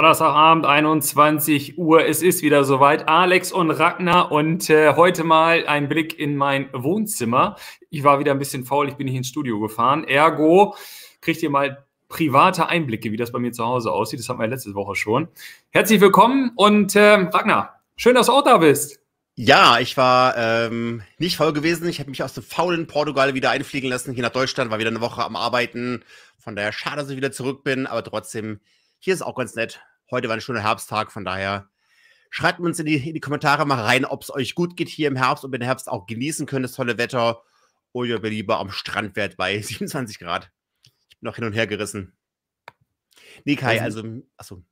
Donnerstagabend, 21 Uhr. Es ist wieder soweit. Alex und Ragnar und äh, heute mal ein Blick in mein Wohnzimmer. Ich war wieder ein bisschen faul, ich bin nicht ins Studio gefahren. Ergo kriegt ihr mal private Einblicke, wie das bei mir zu Hause aussieht. Das hatten wir letzte Woche schon. Herzlich willkommen und äh, Ragnar, schön, dass du auch da bist. Ja, ich war ähm, nicht faul gewesen. Ich habe mich aus dem faulen Portugal wieder einfliegen lassen hier nach Deutschland, war wieder eine Woche am Arbeiten. Von daher schade, dass ich wieder zurück bin, aber trotzdem hier ist auch ganz nett. Heute war ein schöner Herbsttag, von daher schreibt uns in die, in die Kommentare mal rein, ob es euch gut geht hier im Herbst und den Herbst auch genießen könnt, das tolle Wetter. Oder ihr lieber am Strand wärt bei 27 Grad. Ich bin noch hin und her gerissen. Nee, Kai, also, achso.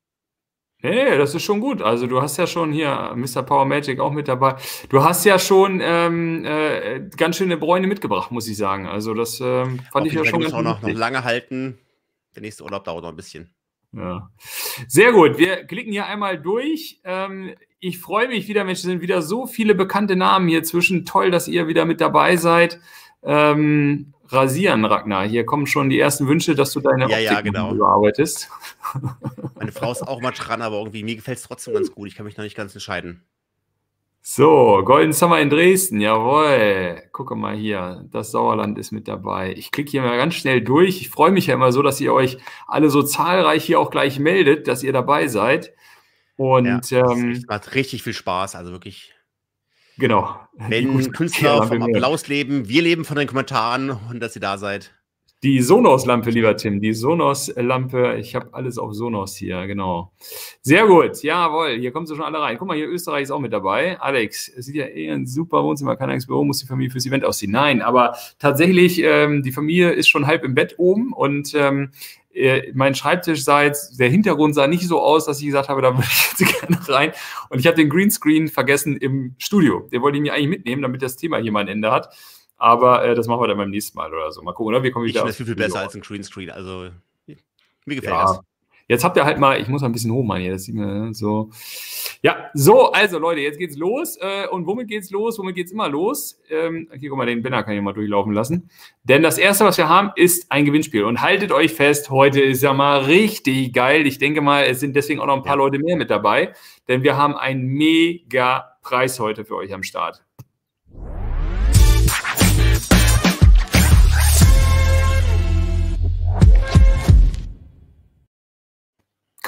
Nee, das ist schon gut. Also du hast ja schon hier Mr. Power Magic auch mit dabei. Du hast ja schon ähm, äh, ganz schöne Bräune mitgebracht, muss ich sagen. Also das ähm, fand Auf ich ja schon ganz auch noch, noch lange halten. Der nächste Urlaub dauert noch ein bisschen. Ja. Sehr gut. Wir klicken hier einmal durch. Ähm, ich freue mich wieder, Mensch, es sind wieder so viele bekannte Namen hier zwischen. Toll, dass ihr wieder mit dabei seid. Ähm, rasieren, Ragnar. Hier kommen schon die ersten Wünsche, dass du deine ja, Optik ja, genau. überarbeitest. Meine Frau ist auch mal dran, aber irgendwie mir gefällt es trotzdem ganz gut. Ich kann mich noch nicht ganz entscheiden. So, Golden Summer in Dresden, jawohl. Gucke mal hier, das Sauerland ist mit dabei. Ich klicke hier mal ganz schnell durch. Ich freue mich ja immer so, dass ihr euch alle so zahlreich hier auch gleich meldet, dass ihr dabei seid. Und ja, ähm, macht richtig viel Spaß, also wirklich. Genau. Wenn Künstler vom Applaus leben, wir leben von den Kommentaren und dass ihr da seid. Die Sonos-Lampe, lieber Tim, die Sonos-Lampe. Ich habe alles auf Sonos hier, genau. Sehr gut, jawohl, hier kommen sie schon alle rein. Guck mal, hier Österreich ist auch mit dabei. Alex, sieht ja eh ein super Wohnzimmer, kein eigenes Büro, muss die Familie fürs Event ausziehen. Nein, aber tatsächlich, ähm, die Familie ist schon halb im Bett oben und ähm, äh, mein Schreibtisch sah jetzt, der Hintergrund sah nicht so aus, dass ich gesagt habe, da würde ich jetzt gerne rein. Und ich habe den Greenscreen vergessen im Studio. Den wollte ich mir eigentlich mitnehmen, damit das Thema hier mal ein Ende hat. Aber äh, das machen wir dann beim nächsten Mal oder so. Mal gucken, oder? Wie kommen wir wieder? Ich finde das viel, viel besser als ein Greenscreen. Also, mir gefällt ja. das. Jetzt habt ihr halt mal, ich muss mal ein bisschen hoch machen hier, das sieht man so. Ja, so, also Leute, jetzt geht's los. Äh, und womit geht's los? Womit geht's immer los? Ähm, hier, guck mal, den Banner kann ich mal durchlaufen lassen. Denn das erste, was wir haben, ist ein Gewinnspiel. Und haltet euch fest, heute ist ja mal richtig geil. Ich denke mal, es sind deswegen auch noch ein paar ja. Leute mehr mit dabei. Denn wir haben einen mega Preis heute für euch am Start.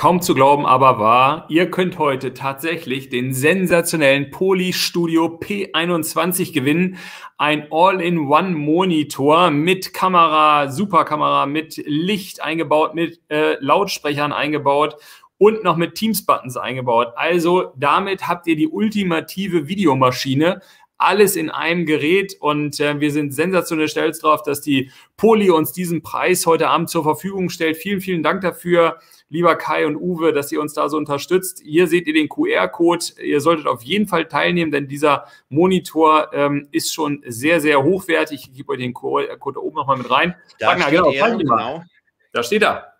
Kaum zu glauben, aber wahr. Ihr könnt heute tatsächlich den sensationellen Poly Studio P21 gewinnen. Ein All-in-One-Monitor mit Kamera, Superkamera, mit Licht eingebaut, mit äh, Lautsprechern eingebaut und noch mit Teams-Buttons eingebaut. Also damit habt ihr die ultimative Videomaschine alles in einem Gerät und äh, wir sind sensationell stolz darauf, dass die Poli uns diesen Preis heute Abend zur Verfügung stellt. Vielen, vielen Dank dafür, lieber Kai und Uwe, dass ihr uns da so unterstützt. Hier seht ihr den QR-Code. Ihr solltet auf jeden Fall teilnehmen, denn dieser Monitor ähm, ist schon sehr, sehr hochwertig. Ich gebe euch den Code oben nochmal mit rein. Da Wagner, steht genau, er, genau. Da steht er.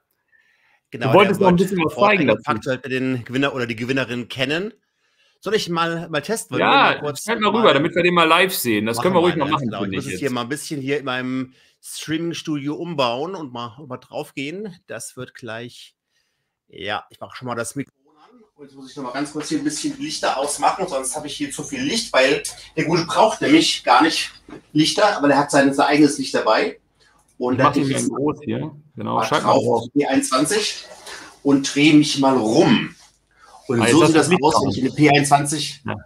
Genau, du wolltest noch ein bisschen was zeigen dazu. Faktor den Gewinner oder die Gewinnerin kennen. Soll ich mal, mal testen? Ja, kurz mal rüber, damit wir den mal live sehen. Das können wir ruhig mal machen. Genau. Ich muss es hier mal ein bisschen hier in meinem Streaming-Studio umbauen und mal, mal drauf gehen. Das wird gleich. Ja, ich mache schon mal das Mikrofon an. Und jetzt muss ich noch mal ganz kurz hier ein bisschen Lichter ausmachen, sonst habe ich hier zu viel Licht, weil der Gute braucht nämlich gar nicht Lichter, aber der hat sein, sein eigenes Licht dabei. Und da ich jetzt groß hier. Genau, schalt mal drauf. B21 und drehe mich mal rum. Und also so sieht das aus, wenn ich eine P21. Ja.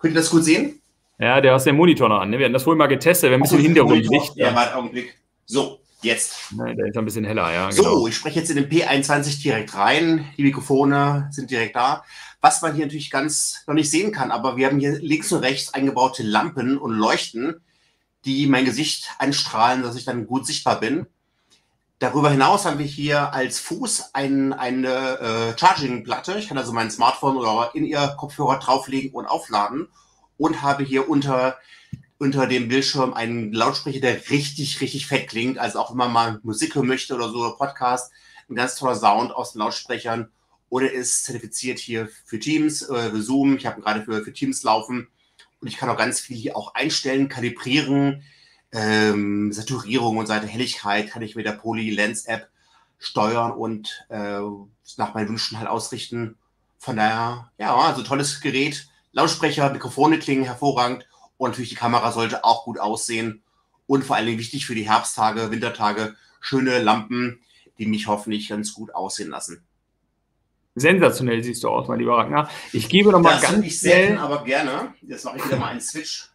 Könnt ihr das gut sehen? Ja, der hast den Monitor noch an. Ne? Wir hatten das vorhin mal getestet. Wir haben ein bisschen Hintergrundlicht. Ja, warte, Augenblick. So, jetzt. Nein, der ist ein bisschen heller, ja. So, genau. ich spreche jetzt in den P21 direkt rein. Die Mikrofone sind direkt da. Was man hier natürlich ganz noch nicht sehen kann, aber wir haben hier links und rechts eingebaute Lampen und Leuchten, die mein Gesicht anstrahlen, dass ich dann gut sichtbar bin. Darüber hinaus haben wir hier als Fuß ein, eine äh, Charging-Platte. Ich kann also mein Smartphone oder in ihr Kopfhörer drauflegen und aufladen und habe hier unter, unter dem Bildschirm einen Lautsprecher, der richtig, richtig fett klingt. Also auch wenn man mal Musik hören möchte oder so, oder Podcast, ein ganz toller Sound aus den Lautsprechern. Oder ist zertifiziert hier für Teams, äh, für Zoom. Ich habe gerade für, für Teams laufen. Und ich kann auch ganz viel hier auch einstellen, kalibrieren, ähm, Saturierung und Seite Helligkeit kann ich mit der Poly Lens App steuern und äh, nach meinen Wünschen halt ausrichten. Von daher, ja, also tolles Gerät. Lautsprecher, Mikrofone klingen hervorragend und natürlich die Kamera sollte auch gut aussehen. Und vor allen Dingen wichtig für die Herbsttage, Wintertage, schöne Lampen, die mich hoffentlich ganz gut aussehen lassen. Sensationell siehst du aus, mein lieber Ragnar. Ich gebe noch mal das ganz ich selten, aber gerne. Jetzt mache ich wieder mal einen Switch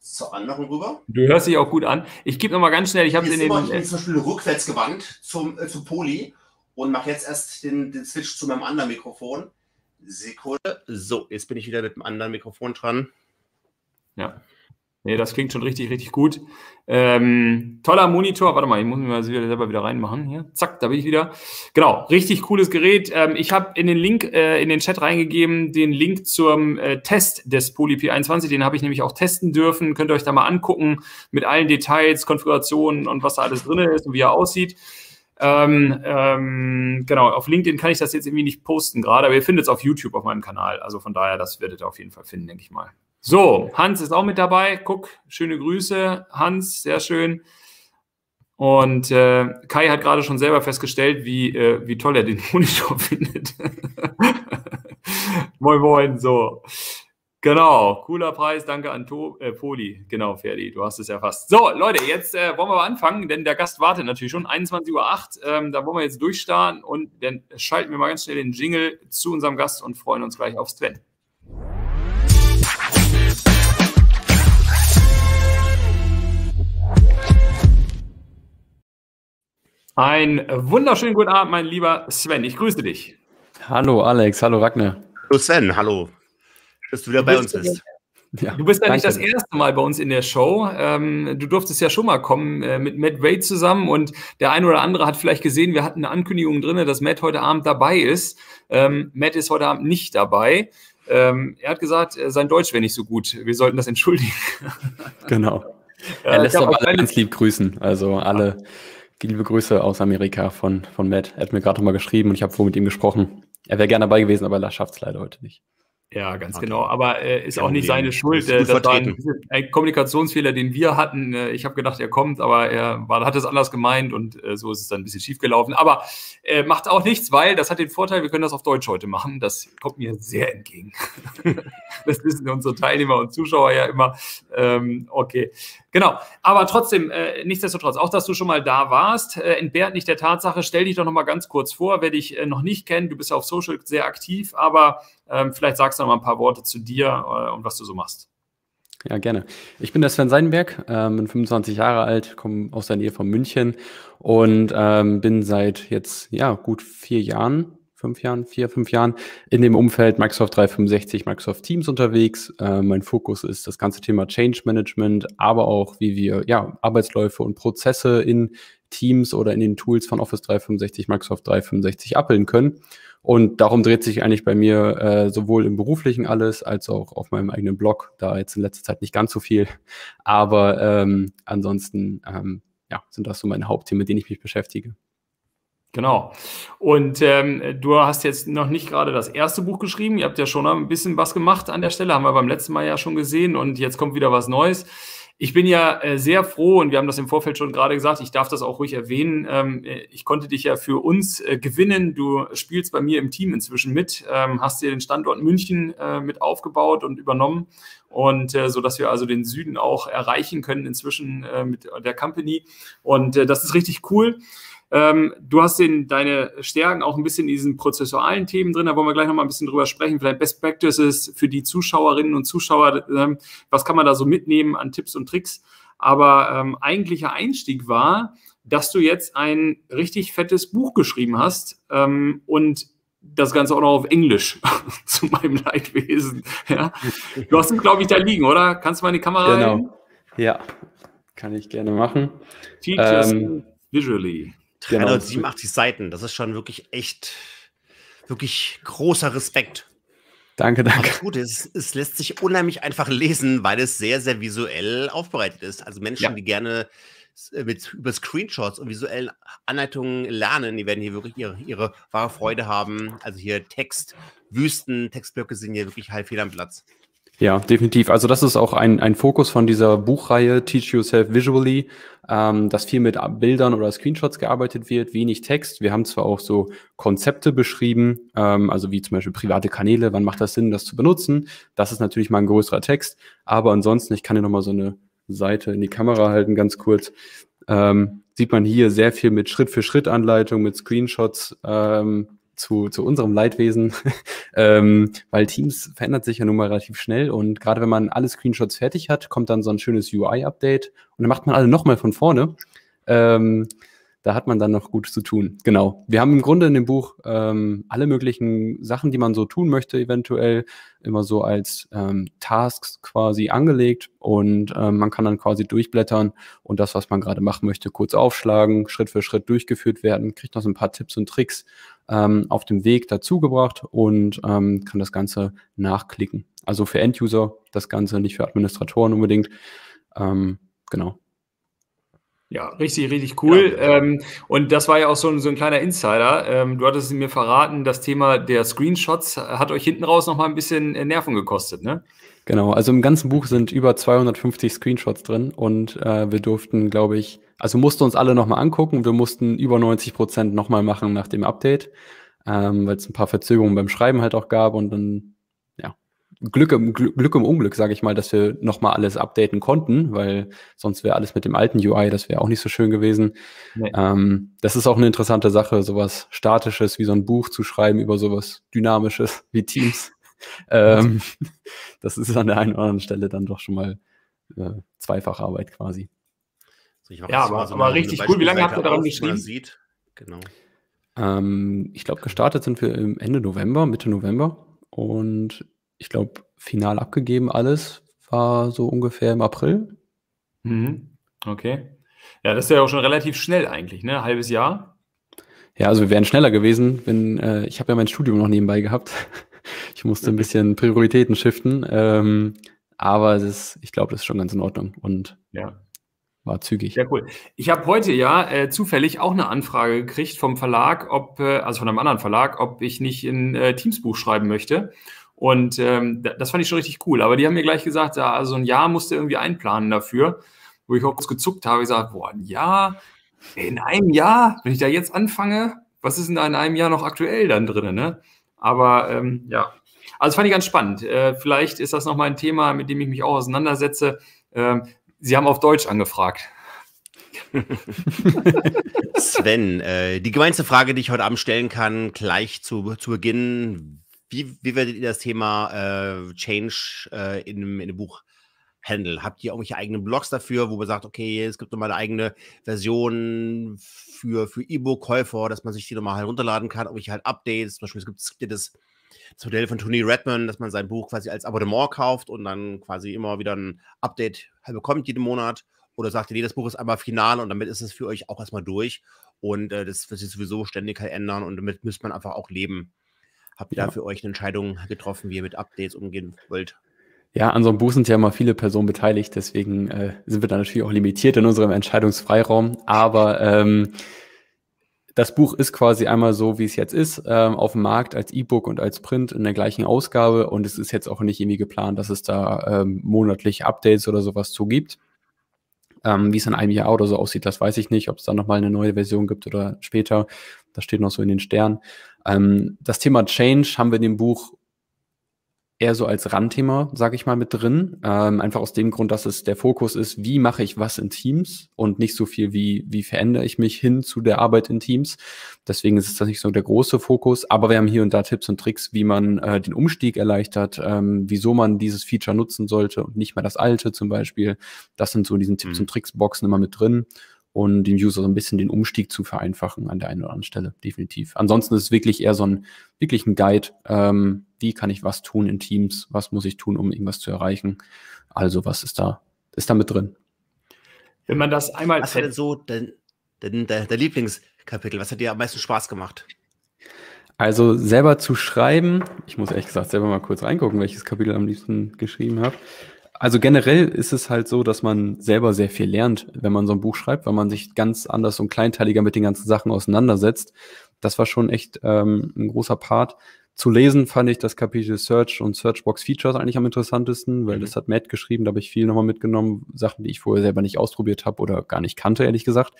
zur anderen rüber. Du hörst dich auch gut an. Ich gebe noch mal ganz schnell, ich habe in den... Ich bin zum Beispiel rückwärts gewandt zum, äh, zu Poli und mache jetzt erst den, den Switch zu meinem anderen Mikrofon. Sekunde. So, jetzt bin ich wieder mit dem anderen Mikrofon dran. Ja. Nee, das klingt schon richtig, richtig gut. Ähm, toller Monitor. Warte mal, ich muss mich mal selber wieder reinmachen. Hier, zack, da bin ich wieder. Genau, richtig cooles Gerät. Ähm, ich habe in den Link, äh, in den Chat reingegeben, den Link zum äh, Test des Poly P21. Den habe ich nämlich auch testen dürfen. Könnt ihr euch da mal angucken mit allen Details, Konfigurationen und was da alles drin ist und wie er aussieht. Ähm, ähm, genau, auf LinkedIn kann ich das jetzt irgendwie nicht posten gerade, aber ihr findet es auf YouTube auf meinem Kanal. Also von daher, das werdet ihr auf jeden Fall finden, denke ich mal. So, Hans ist auch mit dabei. Guck, schöne Grüße, Hans, sehr schön. Und äh, Kai hat gerade schon selber festgestellt, wie, äh, wie toll er den Monitor findet. moin, moin, so. Genau, cooler Preis, danke an to äh, Poli. Genau, Ferdi, du hast es erfasst. So, Leute, jetzt äh, wollen wir mal anfangen, denn der Gast wartet natürlich schon. 21.08 Uhr, ähm, da wollen wir jetzt durchstarten und dann schalten wir mal ganz schnell den Jingle zu unserem Gast und freuen uns gleich aufs Sven. Ein wunderschönen guten Abend, mein lieber Sven. Ich grüße dich. Hallo Alex, hallo Ragnar. Hallo Sven, hallo. Dass du wieder bei uns bist. Ja, du bist ja nicht das erste Mal bei uns in der Show. Ähm, du durftest ja schon mal kommen äh, mit Matt Wade zusammen und der eine oder andere hat vielleicht gesehen, wir hatten eine Ankündigung drin, dass Matt heute Abend dabei ist. Ähm, Matt ist heute Abend nicht dabei. Ähm, er hat gesagt, äh, sein Deutsch wäre nicht so gut. Wir sollten das entschuldigen. Genau. er lässt aber alle ganz lieb grüßen. Also alle. Ja Liebe Grüße aus Amerika von, von Matt. Er hat mir gerade nochmal geschrieben und ich habe vorhin mit ihm gesprochen. Er wäre gerne dabei gewesen, aber er schafft es leider heute nicht. Ja, ganz okay. genau. Aber äh, ist auch nicht seine Schuld. Äh, das war ein, ein, Kommunikationsfehler, den wir hatten. Äh, ich habe gedacht, er kommt, aber er war, hat es anders gemeint und äh, so ist es dann ein bisschen schief gelaufen. Aber äh, macht auch nichts, weil das hat den Vorteil, wir können das auf Deutsch heute machen. Das kommt mir sehr entgegen. das wissen unsere Teilnehmer und Zuschauer ja immer. Ähm, okay, genau. Aber trotzdem, äh, nichtsdestotrotz, auch dass du schon mal da warst, äh, entbehrt nicht der Tatsache. Stell dich doch noch mal ganz kurz vor, wer dich äh, noch nicht kennt. Du bist ja auf Social sehr aktiv, aber ähm, vielleicht sagst du noch mal ein paar Worte zu dir äh, und was du so machst. Ja, gerne. Ich bin der Sven Seidenberg, ähm, bin 25 Jahre alt, komme aus der Nähe von München und ähm, bin seit jetzt ja gut vier Jahren, fünf Jahren, vier, fünf Jahren in dem Umfeld Microsoft 365, Microsoft Teams unterwegs. Äh, mein Fokus ist das ganze Thema Change Management, aber auch wie wir ja Arbeitsläufe und Prozesse in Teams oder in den Tools von Office 365, Microsoft 365 appeln können. Und darum dreht sich eigentlich bei mir äh, sowohl im beruflichen alles als auch auf meinem eigenen Blog. Da jetzt in letzter Zeit nicht ganz so viel. Aber ähm, ansonsten ähm, ja, sind das so meine Hauptthemen, mit denen ich mich beschäftige. Genau. Und ähm, du hast jetzt noch nicht gerade das erste Buch geschrieben. Ihr habt ja schon ein bisschen was gemacht an der Stelle, haben wir beim letzten Mal ja schon gesehen. Und jetzt kommt wieder was Neues. Ich bin ja äh, sehr froh und wir haben das im Vorfeld schon gerade gesagt, ich darf das auch ruhig erwähnen. Ähm, äh, ich konnte dich ja für uns äh, gewinnen. Du spielst bei mir im Team inzwischen mit, ähm, hast dir den Standort München äh, mit aufgebaut und übernommen und äh, so dass wir also den Süden auch erreichen können inzwischen äh, mit der Company und das ist richtig cool. Ähm, du hast in deine Stärken auch ein bisschen in diesen prozessualen Themen drin. Da wollen wir gleich noch mal ein bisschen drüber sprechen. Vielleicht Best Practices für die Zuschauerinnen und Zuschauer. Ähm, was kann man da so mitnehmen an Tipps und Tricks? Aber ähm, eigentlicher Einstieg war, dass du jetzt ein richtig fettes Buch geschrieben hast ähm, und das Ganze auch noch auf Englisch zu meinem Leidwesen. Ja. Du hast es, glaube ich, da liegen, oder? Kannst du mal in die Kamera Genau. Rein? Ja, kann ich gerne machen. Teach ähm, visually. 387 genau. Seiten, das ist schon wirklich echt, wirklich großer Respekt. Danke, danke. gut, es, es, lässt sich unheimlich einfach lesen, weil es sehr, sehr visuell aufbereitet ist. Also Menschen, ja. die gerne äh, mit, über Screenshots und visuellen Anleitungen lernen, die werden hier wirklich ihre, ihre wahre Freude haben. Also hier Text, Wüsten, Textblöcke sind hier wirklich halb fehl am Platz. Ja, definitiv. Also das ist auch ein, ein Fokus von dieser Buchreihe Teach Yourself Visually, ähm, dass viel mit Bildern oder Screenshots gearbeitet wird, wenig Text. Wir haben zwar auch so Konzepte beschrieben, ähm, also wie zum Beispiel private Kanäle, wann macht das Sinn, das zu benutzen. Das ist natürlich mal ein größerer Text, aber ansonsten, ich kann dir nochmal so eine Seite in die Kamera halten, ganz kurz. Ähm, sieht man hier sehr viel mit Schritt-für-Schritt-Anleitung, mit Screenshots, ähm, zu, zu unserem Leidwesen, ähm, weil Teams verändert sich ja nun mal relativ schnell und gerade wenn man alle Screenshots fertig hat, kommt dann so ein schönes UI-Update und dann macht man alle nochmal von vorne. Ähm, da hat man dann noch gut zu tun. Genau. Wir haben im Grunde in dem Buch ähm, alle möglichen Sachen, die man so tun möchte, eventuell immer so als ähm, Tasks quasi angelegt und ähm, man kann dann quasi durchblättern und das, was man gerade machen möchte, kurz aufschlagen, Schritt für Schritt durchgeführt werden, kriegt noch so ein paar Tipps und Tricks ähm, auf dem Weg dazugebracht und ähm, kann das Ganze nachklicken. Also für End-User das Ganze, nicht für Administratoren unbedingt. Ähm, genau. Ja, richtig, richtig cool. Ja. Ähm, und das war ja auch so ein, so ein kleiner Insider. Ähm, du hattest mir verraten, das Thema der Screenshots hat euch hinten raus nochmal ein bisschen äh, Nerven gekostet, ne? Genau, also im ganzen Buch sind über 250 Screenshots drin und äh, wir durften, glaube ich, also mussten uns alle nochmal angucken. Wir mussten über 90 Prozent nochmal machen nach dem Update, ähm, weil es ein paar Verzögerungen beim Schreiben halt auch gab und dann Glück im, Glück im Unglück, sage ich mal, dass wir nochmal alles updaten konnten, weil sonst wäre alles mit dem alten UI, das wäre auch nicht so schön gewesen. Nee. Ähm, das ist auch eine interessante Sache, sowas Statisches wie so ein Buch zu schreiben über sowas Dynamisches wie Teams. ähm, das ist an der einen oder anderen Stelle dann doch schon mal äh, Zweifacharbeit quasi. So, ja, aber, so aber richtig cool. Wie lange habt ihr daran geschrieben? Sieht. Genau. Ähm, ich glaube, gestartet sind wir Ende November, Mitte November. Und ich glaube, final abgegeben alles war so ungefähr im April. Mhm. Okay. Ja, das ist ja auch schon relativ schnell eigentlich, ne? Ein halbes Jahr. Ja, also wir wären schneller gewesen, wenn äh, ich habe ja mein Studium noch nebenbei gehabt. ich musste ein bisschen Prioritäten shiften, ähm, aber ist, ich glaube, das ist schon ganz in Ordnung und ja. war zügig. Ja, cool. Ich habe heute ja äh, zufällig auch eine Anfrage gekriegt vom Verlag, ob, äh, also von einem anderen Verlag, ob ich nicht in äh, Teamsbuch schreiben möchte. Und ähm, das fand ich schon richtig cool. Aber die haben mir gleich gesagt, ja, also ein Jahr musste irgendwie einplanen dafür, wo ich auch kurz gezuckt habe. Ich gesagt, boah, ein Jahr, in einem Jahr, wenn ich da jetzt anfange, was ist denn da in einem Jahr noch aktuell dann drin? Ne? Aber ähm, ja, also fand ich ganz spannend. Äh, vielleicht ist das nochmal ein Thema, mit dem ich mich auch auseinandersetze. Ähm, Sie haben auf Deutsch angefragt. Sven, äh, die gemeinste Frage, die ich heute Abend stellen kann, gleich zu, zu Beginn. Wie, wie werdet ihr das Thema äh, Change äh, in, in dem Buch handeln? Habt ihr irgendwelche eigenen Blogs dafür, wo man sagt, okay, es gibt nochmal eine eigene Version für, für E-Book-Käufer, dass man sich die nochmal herunterladen kann, irgendwelche halt Updates, zum Beispiel es gibt, es das, das Modell von Tony Redman, dass man sein Buch quasi als Abonnement kauft und dann quasi immer wieder ein Update halt bekommt jeden Monat. Oder sagt ihr, nee, das Buch ist einmal final und damit ist es für euch auch erstmal durch. Und äh, das wird sich sowieso ständig halt ändern und damit müsste man einfach auch leben. Habt ihr ja. da für euch eine Entscheidung getroffen, wie ihr mit Updates umgehen wollt? Ja, an so einem Buch sind ja immer viele Personen beteiligt, deswegen äh, sind wir da natürlich auch limitiert in unserem Entscheidungsfreiraum. Aber ähm, das Buch ist quasi einmal so, wie es jetzt ist, ähm, auf dem Markt als E-Book und als Print in der gleichen Ausgabe. Und es ist jetzt auch nicht irgendwie geplant, dass es da ähm, monatliche Updates oder sowas zu gibt. Ähm, wie es in einem Jahr oder so aussieht, das weiß ich nicht, ob es da nochmal eine neue Version gibt oder später. Das steht noch so in den Sternen. Ähm, das Thema Change haben wir in dem Buch eher so als Randthema, sage ich mal, mit drin. Ähm, einfach aus dem Grund, dass es der Fokus ist, wie mache ich was in Teams und nicht so viel, wie, wie verändere ich mich hin zu der Arbeit in Teams. Deswegen ist es nicht so der große Fokus, aber wir haben hier und da Tipps und Tricks, wie man äh, den Umstieg erleichtert, ähm, wieso man dieses Feature nutzen sollte und nicht mehr das alte zum Beispiel. Das sind so in diesen Tipps mhm. und Tricks Boxen immer mit drin und dem User so ein bisschen den Umstieg zu vereinfachen an der einen oder anderen Stelle, definitiv. Ansonsten ist es wirklich eher so ein, wirklich ein Guide, ähm, wie kann ich was tun in Teams, was muss ich tun, um irgendwas zu erreichen. Also was ist da, ist da mit drin. Wenn man das einmal. Was war denn so dein, dein, der, der Lieblingskapitel? Was hat dir am meisten Spaß gemacht? Also selber zu schreiben, ich muss ehrlich gesagt selber mal kurz reingucken, welches Kapitel am liebsten geschrieben habe. Also generell ist es halt so, dass man selber sehr viel lernt, wenn man so ein Buch schreibt, weil man sich ganz anders und kleinteiliger mit den ganzen Sachen auseinandersetzt. Das war schon echt ähm, ein großer Part. Zu lesen fand ich das Kapitel Search und Searchbox Features eigentlich am interessantesten, weil mhm. das hat Matt geschrieben, da habe ich viel nochmal mitgenommen, Sachen, die ich vorher selber nicht ausprobiert habe oder gar nicht kannte, ehrlich gesagt.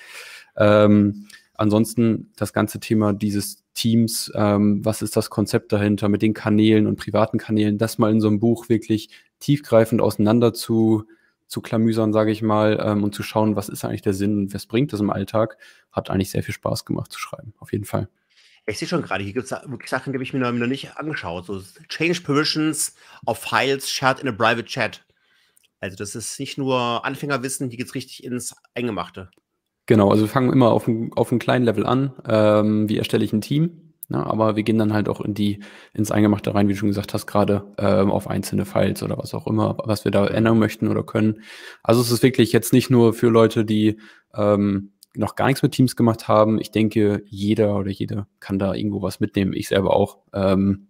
Ähm, ansonsten das ganze Thema dieses Teams, ähm, was ist das Konzept dahinter mit den Kanälen und privaten Kanälen, das mal in so einem Buch wirklich tiefgreifend auseinander zu, zu klamüsern, sage ich mal, ähm, und zu schauen, was ist eigentlich der Sinn und was bringt das im Alltag, hat eigentlich sehr viel Spaß gemacht zu schreiben, auf jeden Fall. Ich sehe schon gerade, hier gibt es wirklich Sachen, die habe ich mir noch, nicht angeschaut. So Change Permissions of Files shared in a private chat. Also das ist nicht nur Anfängerwissen, hier geht es richtig ins Eingemachte. Genau, also wir fangen immer auf einem kleinen Level an. Ähm, wie erstelle ich ein Team? Ne? Aber wir gehen dann halt auch in die, ins Eingemachte rein, wie du schon gesagt hast, gerade ähm, auf einzelne Files oder was auch immer, was wir da ändern möchten oder können. Also es ist wirklich jetzt nicht nur für Leute, die ähm, noch gar nichts mit Teams gemacht haben. Ich denke, jeder oder jede kann da irgendwo was mitnehmen. Ich selber auch. Ähm,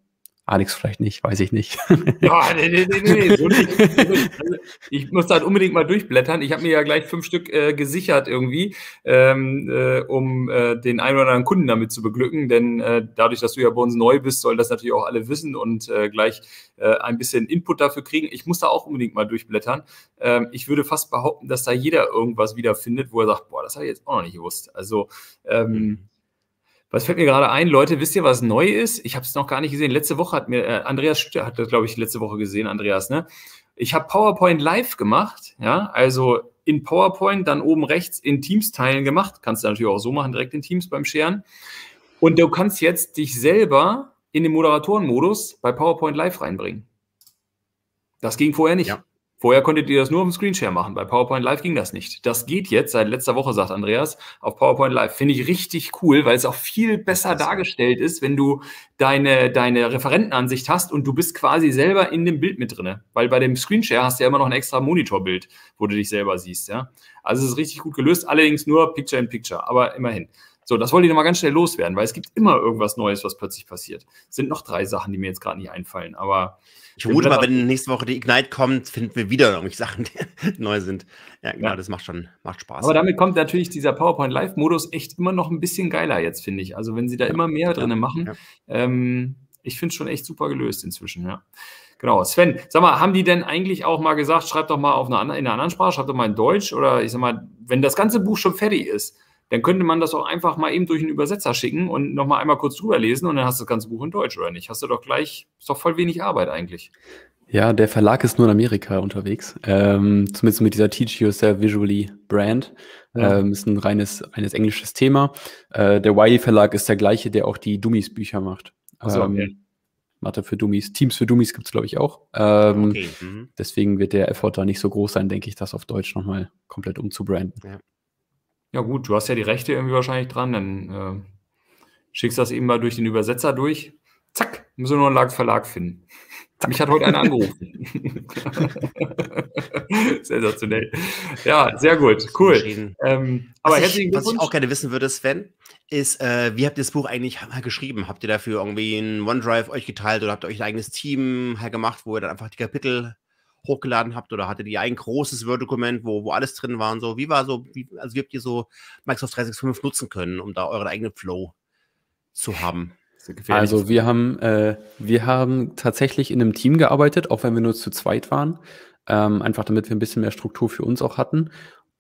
Alex vielleicht nicht, weiß ich nicht. Ja, nee, nee, nee, nee, so nicht. Also, ich muss halt unbedingt mal durchblättern. Ich habe mir ja gleich fünf Stück äh, gesichert irgendwie, ähm, äh, um äh, den einen oder anderen Kunden damit zu beglücken. Denn äh, dadurch, dass du ja bei uns neu bist, sollen das natürlich auch alle wissen und äh, gleich äh, ein bisschen Input dafür kriegen. Ich muss da auch unbedingt mal durchblättern. Ähm, ich würde fast behaupten, dass da jeder irgendwas wiederfindet, wo er sagt, boah, das habe ich jetzt auch noch nicht gewusst. Also ähm, mhm. Was fällt mir gerade ein, Leute, wisst ihr, was neu ist? Ich habe es noch gar nicht gesehen. Letzte Woche hat mir, äh, Andreas hat das, glaube ich, letzte Woche gesehen, Andreas, ne? Ich habe PowerPoint live gemacht, ja, also in PowerPoint, dann oben rechts in Teams teilen gemacht. Kannst du natürlich auch so machen, direkt in Teams beim Scheren. Und du kannst jetzt dich selber in den Moderatorenmodus bei PowerPoint live reinbringen. Das ging vorher nicht. Ja. Vorher konntet ihr das nur auf dem Screenshare machen. Bei PowerPoint Live ging das nicht. Das geht jetzt seit letzter Woche, sagt Andreas, auf PowerPoint Live. Finde ich richtig cool, weil es auch viel besser dargestellt ist, wenn du deine, deine Referentenansicht hast und du bist quasi selber in dem Bild mit drinne. Weil bei dem Screenshare hast du ja immer noch ein extra Monitorbild, wo du dich selber siehst. Ja? Also es ist richtig gut gelöst, allerdings nur Picture in Picture, aber immerhin. So, das wollte ich nochmal ganz schnell loswerden, weil es gibt immer irgendwas Neues, was plötzlich passiert. Es sind noch drei Sachen, die mir jetzt gerade nicht einfallen, aber ich vermute mal, wenn nächste Woche die Ignite kommt, finden wir wieder irgendwelche Sachen, die neu sind. Ja, genau, ja. das macht schon macht Spaß. Aber damit kommt natürlich dieser PowerPoint Live-Modus echt immer noch ein bisschen geiler jetzt, finde ich. Also wenn sie da ja. immer mehr drin machen, ähm, ich finde es schon echt super gelöst inzwischen, ja. Genau. Sven, sag mal, haben die denn eigentlich auch mal gesagt, schreib doch mal auf eine, in einer anderen Sprache, schreib doch mal in Deutsch oder ich sag mal, wenn das ganze Buch schon fertig ist, dann könnte man das auch einfach mal eben durch einen Übersetzer schicken und nochmal einmal kurz drüber lesen und dann hast du das ganze Buch in Deutsch, oder nicht? Hast du doch gleich, ist doch voll wenig Arbeit eigentlich. Ja, der Verlag ist nur in Amerika unterwegs. Ähm, zumindest mit dieser Teach Yourself Visually Brand. Ja. Ähm, ist ein reines, reines englisches Thema. Äh, der Wiley Verlag ist der gleiche, der auch die Dummies Bücher macht. Also, ähm, okay. Mathe für Dummies. Teams für Dummies gibt es, glaube ich, auch. Ähm, okay. mhm. Deswegen wird der Effort da nicht so groß sein, denke ich, das auf Deutsch nochmal komplett umzubranden. Ja. Ja, gut, du hast ja die Rechte irgendwie wahrscheinlich dran, dann äh, schickst das eben mal durch den Übersetzer durch. Zack, müssen wir nur einen Verlag finden. Mich hat heute einer angerufen. Sensationell. Ja, sehr gut, cool. Ähm, aber was herzlichen Glückwunsch. Was ich auch gerne wissen würde, Sven, ist, äh, wie habt ihr das Buch eigentlich geschrieben? Habt ihr dafür irgendwie ein OneDrive euch geteilt oder habt ihr euch ein eigenes Team gemacht, wo ihr dann einfach die Kapitel hochgeladen habt oder hattet ihr ein großes Word-Dokument, wo, wo alles drin war und so? Wie war so, wie, also wie habt ihr so Microsoft 365 nutzen können, um da euren eigenen Flow zu haben? Also wir haben, äh, wir haben tatsächlich in einem Team gearbeitet, auch wenn wir nur zu zweit waren. Ähm, einfach damit wir ein bisschen mehr Struktur für uns auch hatten.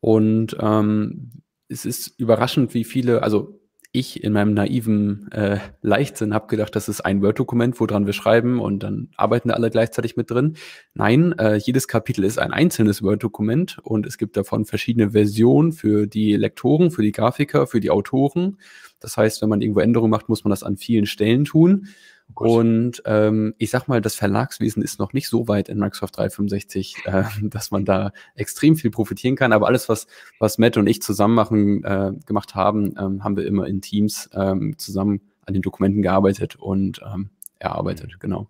Und ähm, es ist überraschend, wie viele, also ich in meinem naiven äh, Leichtsinn habe gedacht, das ist ein Word-Dokument, woran wir schreiben und dann arbeiten alle gleichzeitig mit drin. Nein, äh, jedes Kapitel ist ein einzelnes Word-Dokument und es gibt davon verschiedene Versionen für die Lektoren, für die Grafiker, für die Autoren. Das heißt, wenn man irgendwo Änderungen macht, muss man das an vielen Stellen tun. Oh und ähm, ich sag mal, das Verlagswesen ist noch nicht so weit in Microsoft 365, äh, dass man da extrem viel profitieren kann. Aber alles, was, was Matt und ich zusammen machen, äh, gemacht haben, ähm, haben wir immer in Teams ähm, zusammen an den Dokumenten gearbeitet und ähm, erarbeitet, mhm. genau.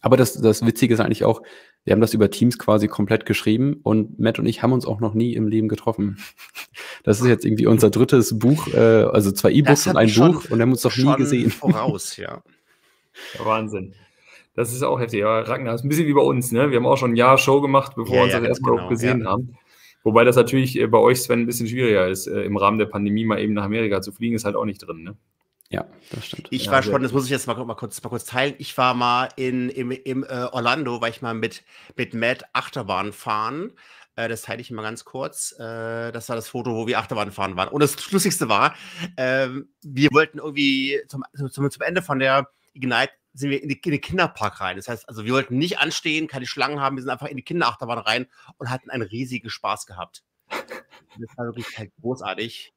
Aber das, das Witzige ist eigentlich auch, wir haben das über Teams quasi komplett geschrieben und Matt und ich haben uns auch noch nie im Leben getroffen. Das ist jetzt irgendwie unser drittes Buch, äh, also zwei E-Books und ein Buch und wir haben uns noch nie gesehen. Voraus, ja. Wahnsinn. Das ist auch heftig. Aber Ragnar ist ein bisschen wie bei uns, ne? Wir haben auch schon ein Jahr Show gemacht, bevor ja, wir uns ja, das erstmal genau, gesehen ja. haben. Wobei das natürlich äh, bei euch, Sven, ein bisschen schwieriger ist. Äh, Im Rahmen der Pandemie mal eben nach Amerika zu fliegen, ist halt auch nicht drin, ne? Ja, das stimmt. Ich ja, war schon, das muss ich jetzt mal, mal, kurz, mal kurz teilen. Ich war mal in, im, im äh, Orlando, weil ich mal mit, mit Matt Achterbahn fahren. Äh, das teile ich mal ganz kurz. Äh, das war das Foto, wo wir Achterbahn fahren waren. Und das Lustigste war, ähm, wir wollten irgendwie zum, zum, zum Ende von der Ignite sind wir in, die, in, den Kinderpark rein. Das heißt, also wir wollten nicht anstehen, keine Schlangen haben, wir sind einfach in die Kinderachterbahn rein und hatten einen riesigen Spaß gehabt. Das war wirklich halt großartig.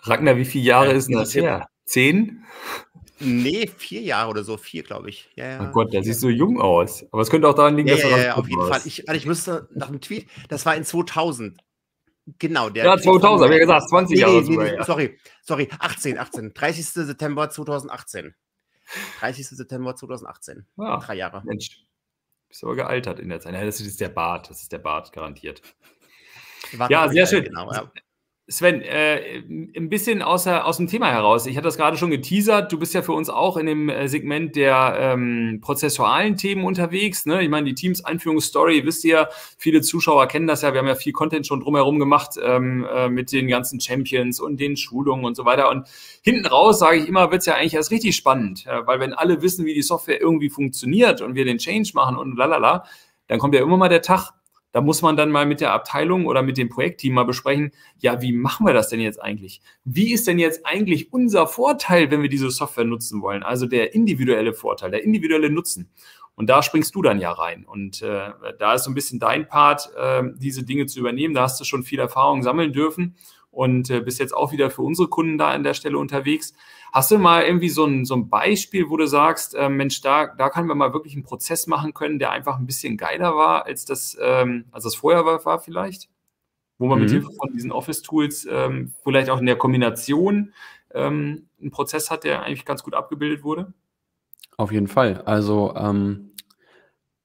Ragnar, wie viele Jahre äh, ist das her? Zehn? Nee, vier Jahre oder so, vier, glaube ich. Ja, ja. Oh Gott, der sieht so jung aus. Aber es könnte auch daran liegen, ja, dass er ja, ja, auf jeden Fall. Ich, ich müsste nach dem Tweet, das war in 2000. Genau, der. Ja, 2000, habe ich ja gesagt, 20 nee, Jahre. Nee, nee, ja. Sorry, sorry, 18, 18. 30. September 2018. 30. September 2018. Ja, Drei Jahre. Mensch, bist aber gealtert in der Zeit. Ja, das ist der Bart, das ist der Bart, garantiert. ja, sehr schön. Genau, ja. Sven, äh, ein bisschen außer, aus dem Thema heraus. Ich hatte das gerade schon geteasert. Du bist ja für uns auch in dem äh, Segment der ähm, prozessualen Themen unterwegs. Ne? Ich meine, die Teams-Einführungsstory, wisst ihr, viele Zuschauer kennen das ja. Wir haben ja viel Content schon drumherum gemacht ähm, äh, mit den ganzen Champions und den Schulungen und so weiter. Und hinten raus, sage ich immer, wird es ja eigentlich erst richtig spannend. Äh, weil wenn alle wissen, wie die Software irgendwie funktioniert und wir den Change machen und lalala, dann kommt ja immer mal der Tag, da muss man dann mal mit der Abteilung oder mit dem Projektteam mal besprechen, ja, wie machen wir das denn jetzt eigentlich? Wie ist denn jetzt eigentlich unser Vorteil, wenn wir diese Software nutzen wollen? Also der individuelle Vorteil, der individuelle Nutzen. Und da springst du dann ja rein. Und äh, da ist so ein bisschen dein Part, äh, diese Dinge zu übernehmen. Da hast du schon viel Erfahrung sammeln dürfen und äh, bist jetzt auch wieder für unsere Kunden da an der Stelle unterwegs. Hast du mal irgendwie so ein, so ein Beispiel, wo du sagst, äh, Mensch, da, da können wir mal wirklich einen Prozess machen können, der einfach ein bisschen geiler war, als das, ähm, als das vorher war, war vielleicht? Wo man mhm. mit Hilfe von diesen Office-Tools ähm, vielleicht auch in der Kombination ähm, einen Prozess hat, der eigentlich ganz gut abgebildet wurde? Auf jeden Fall. Also ähm,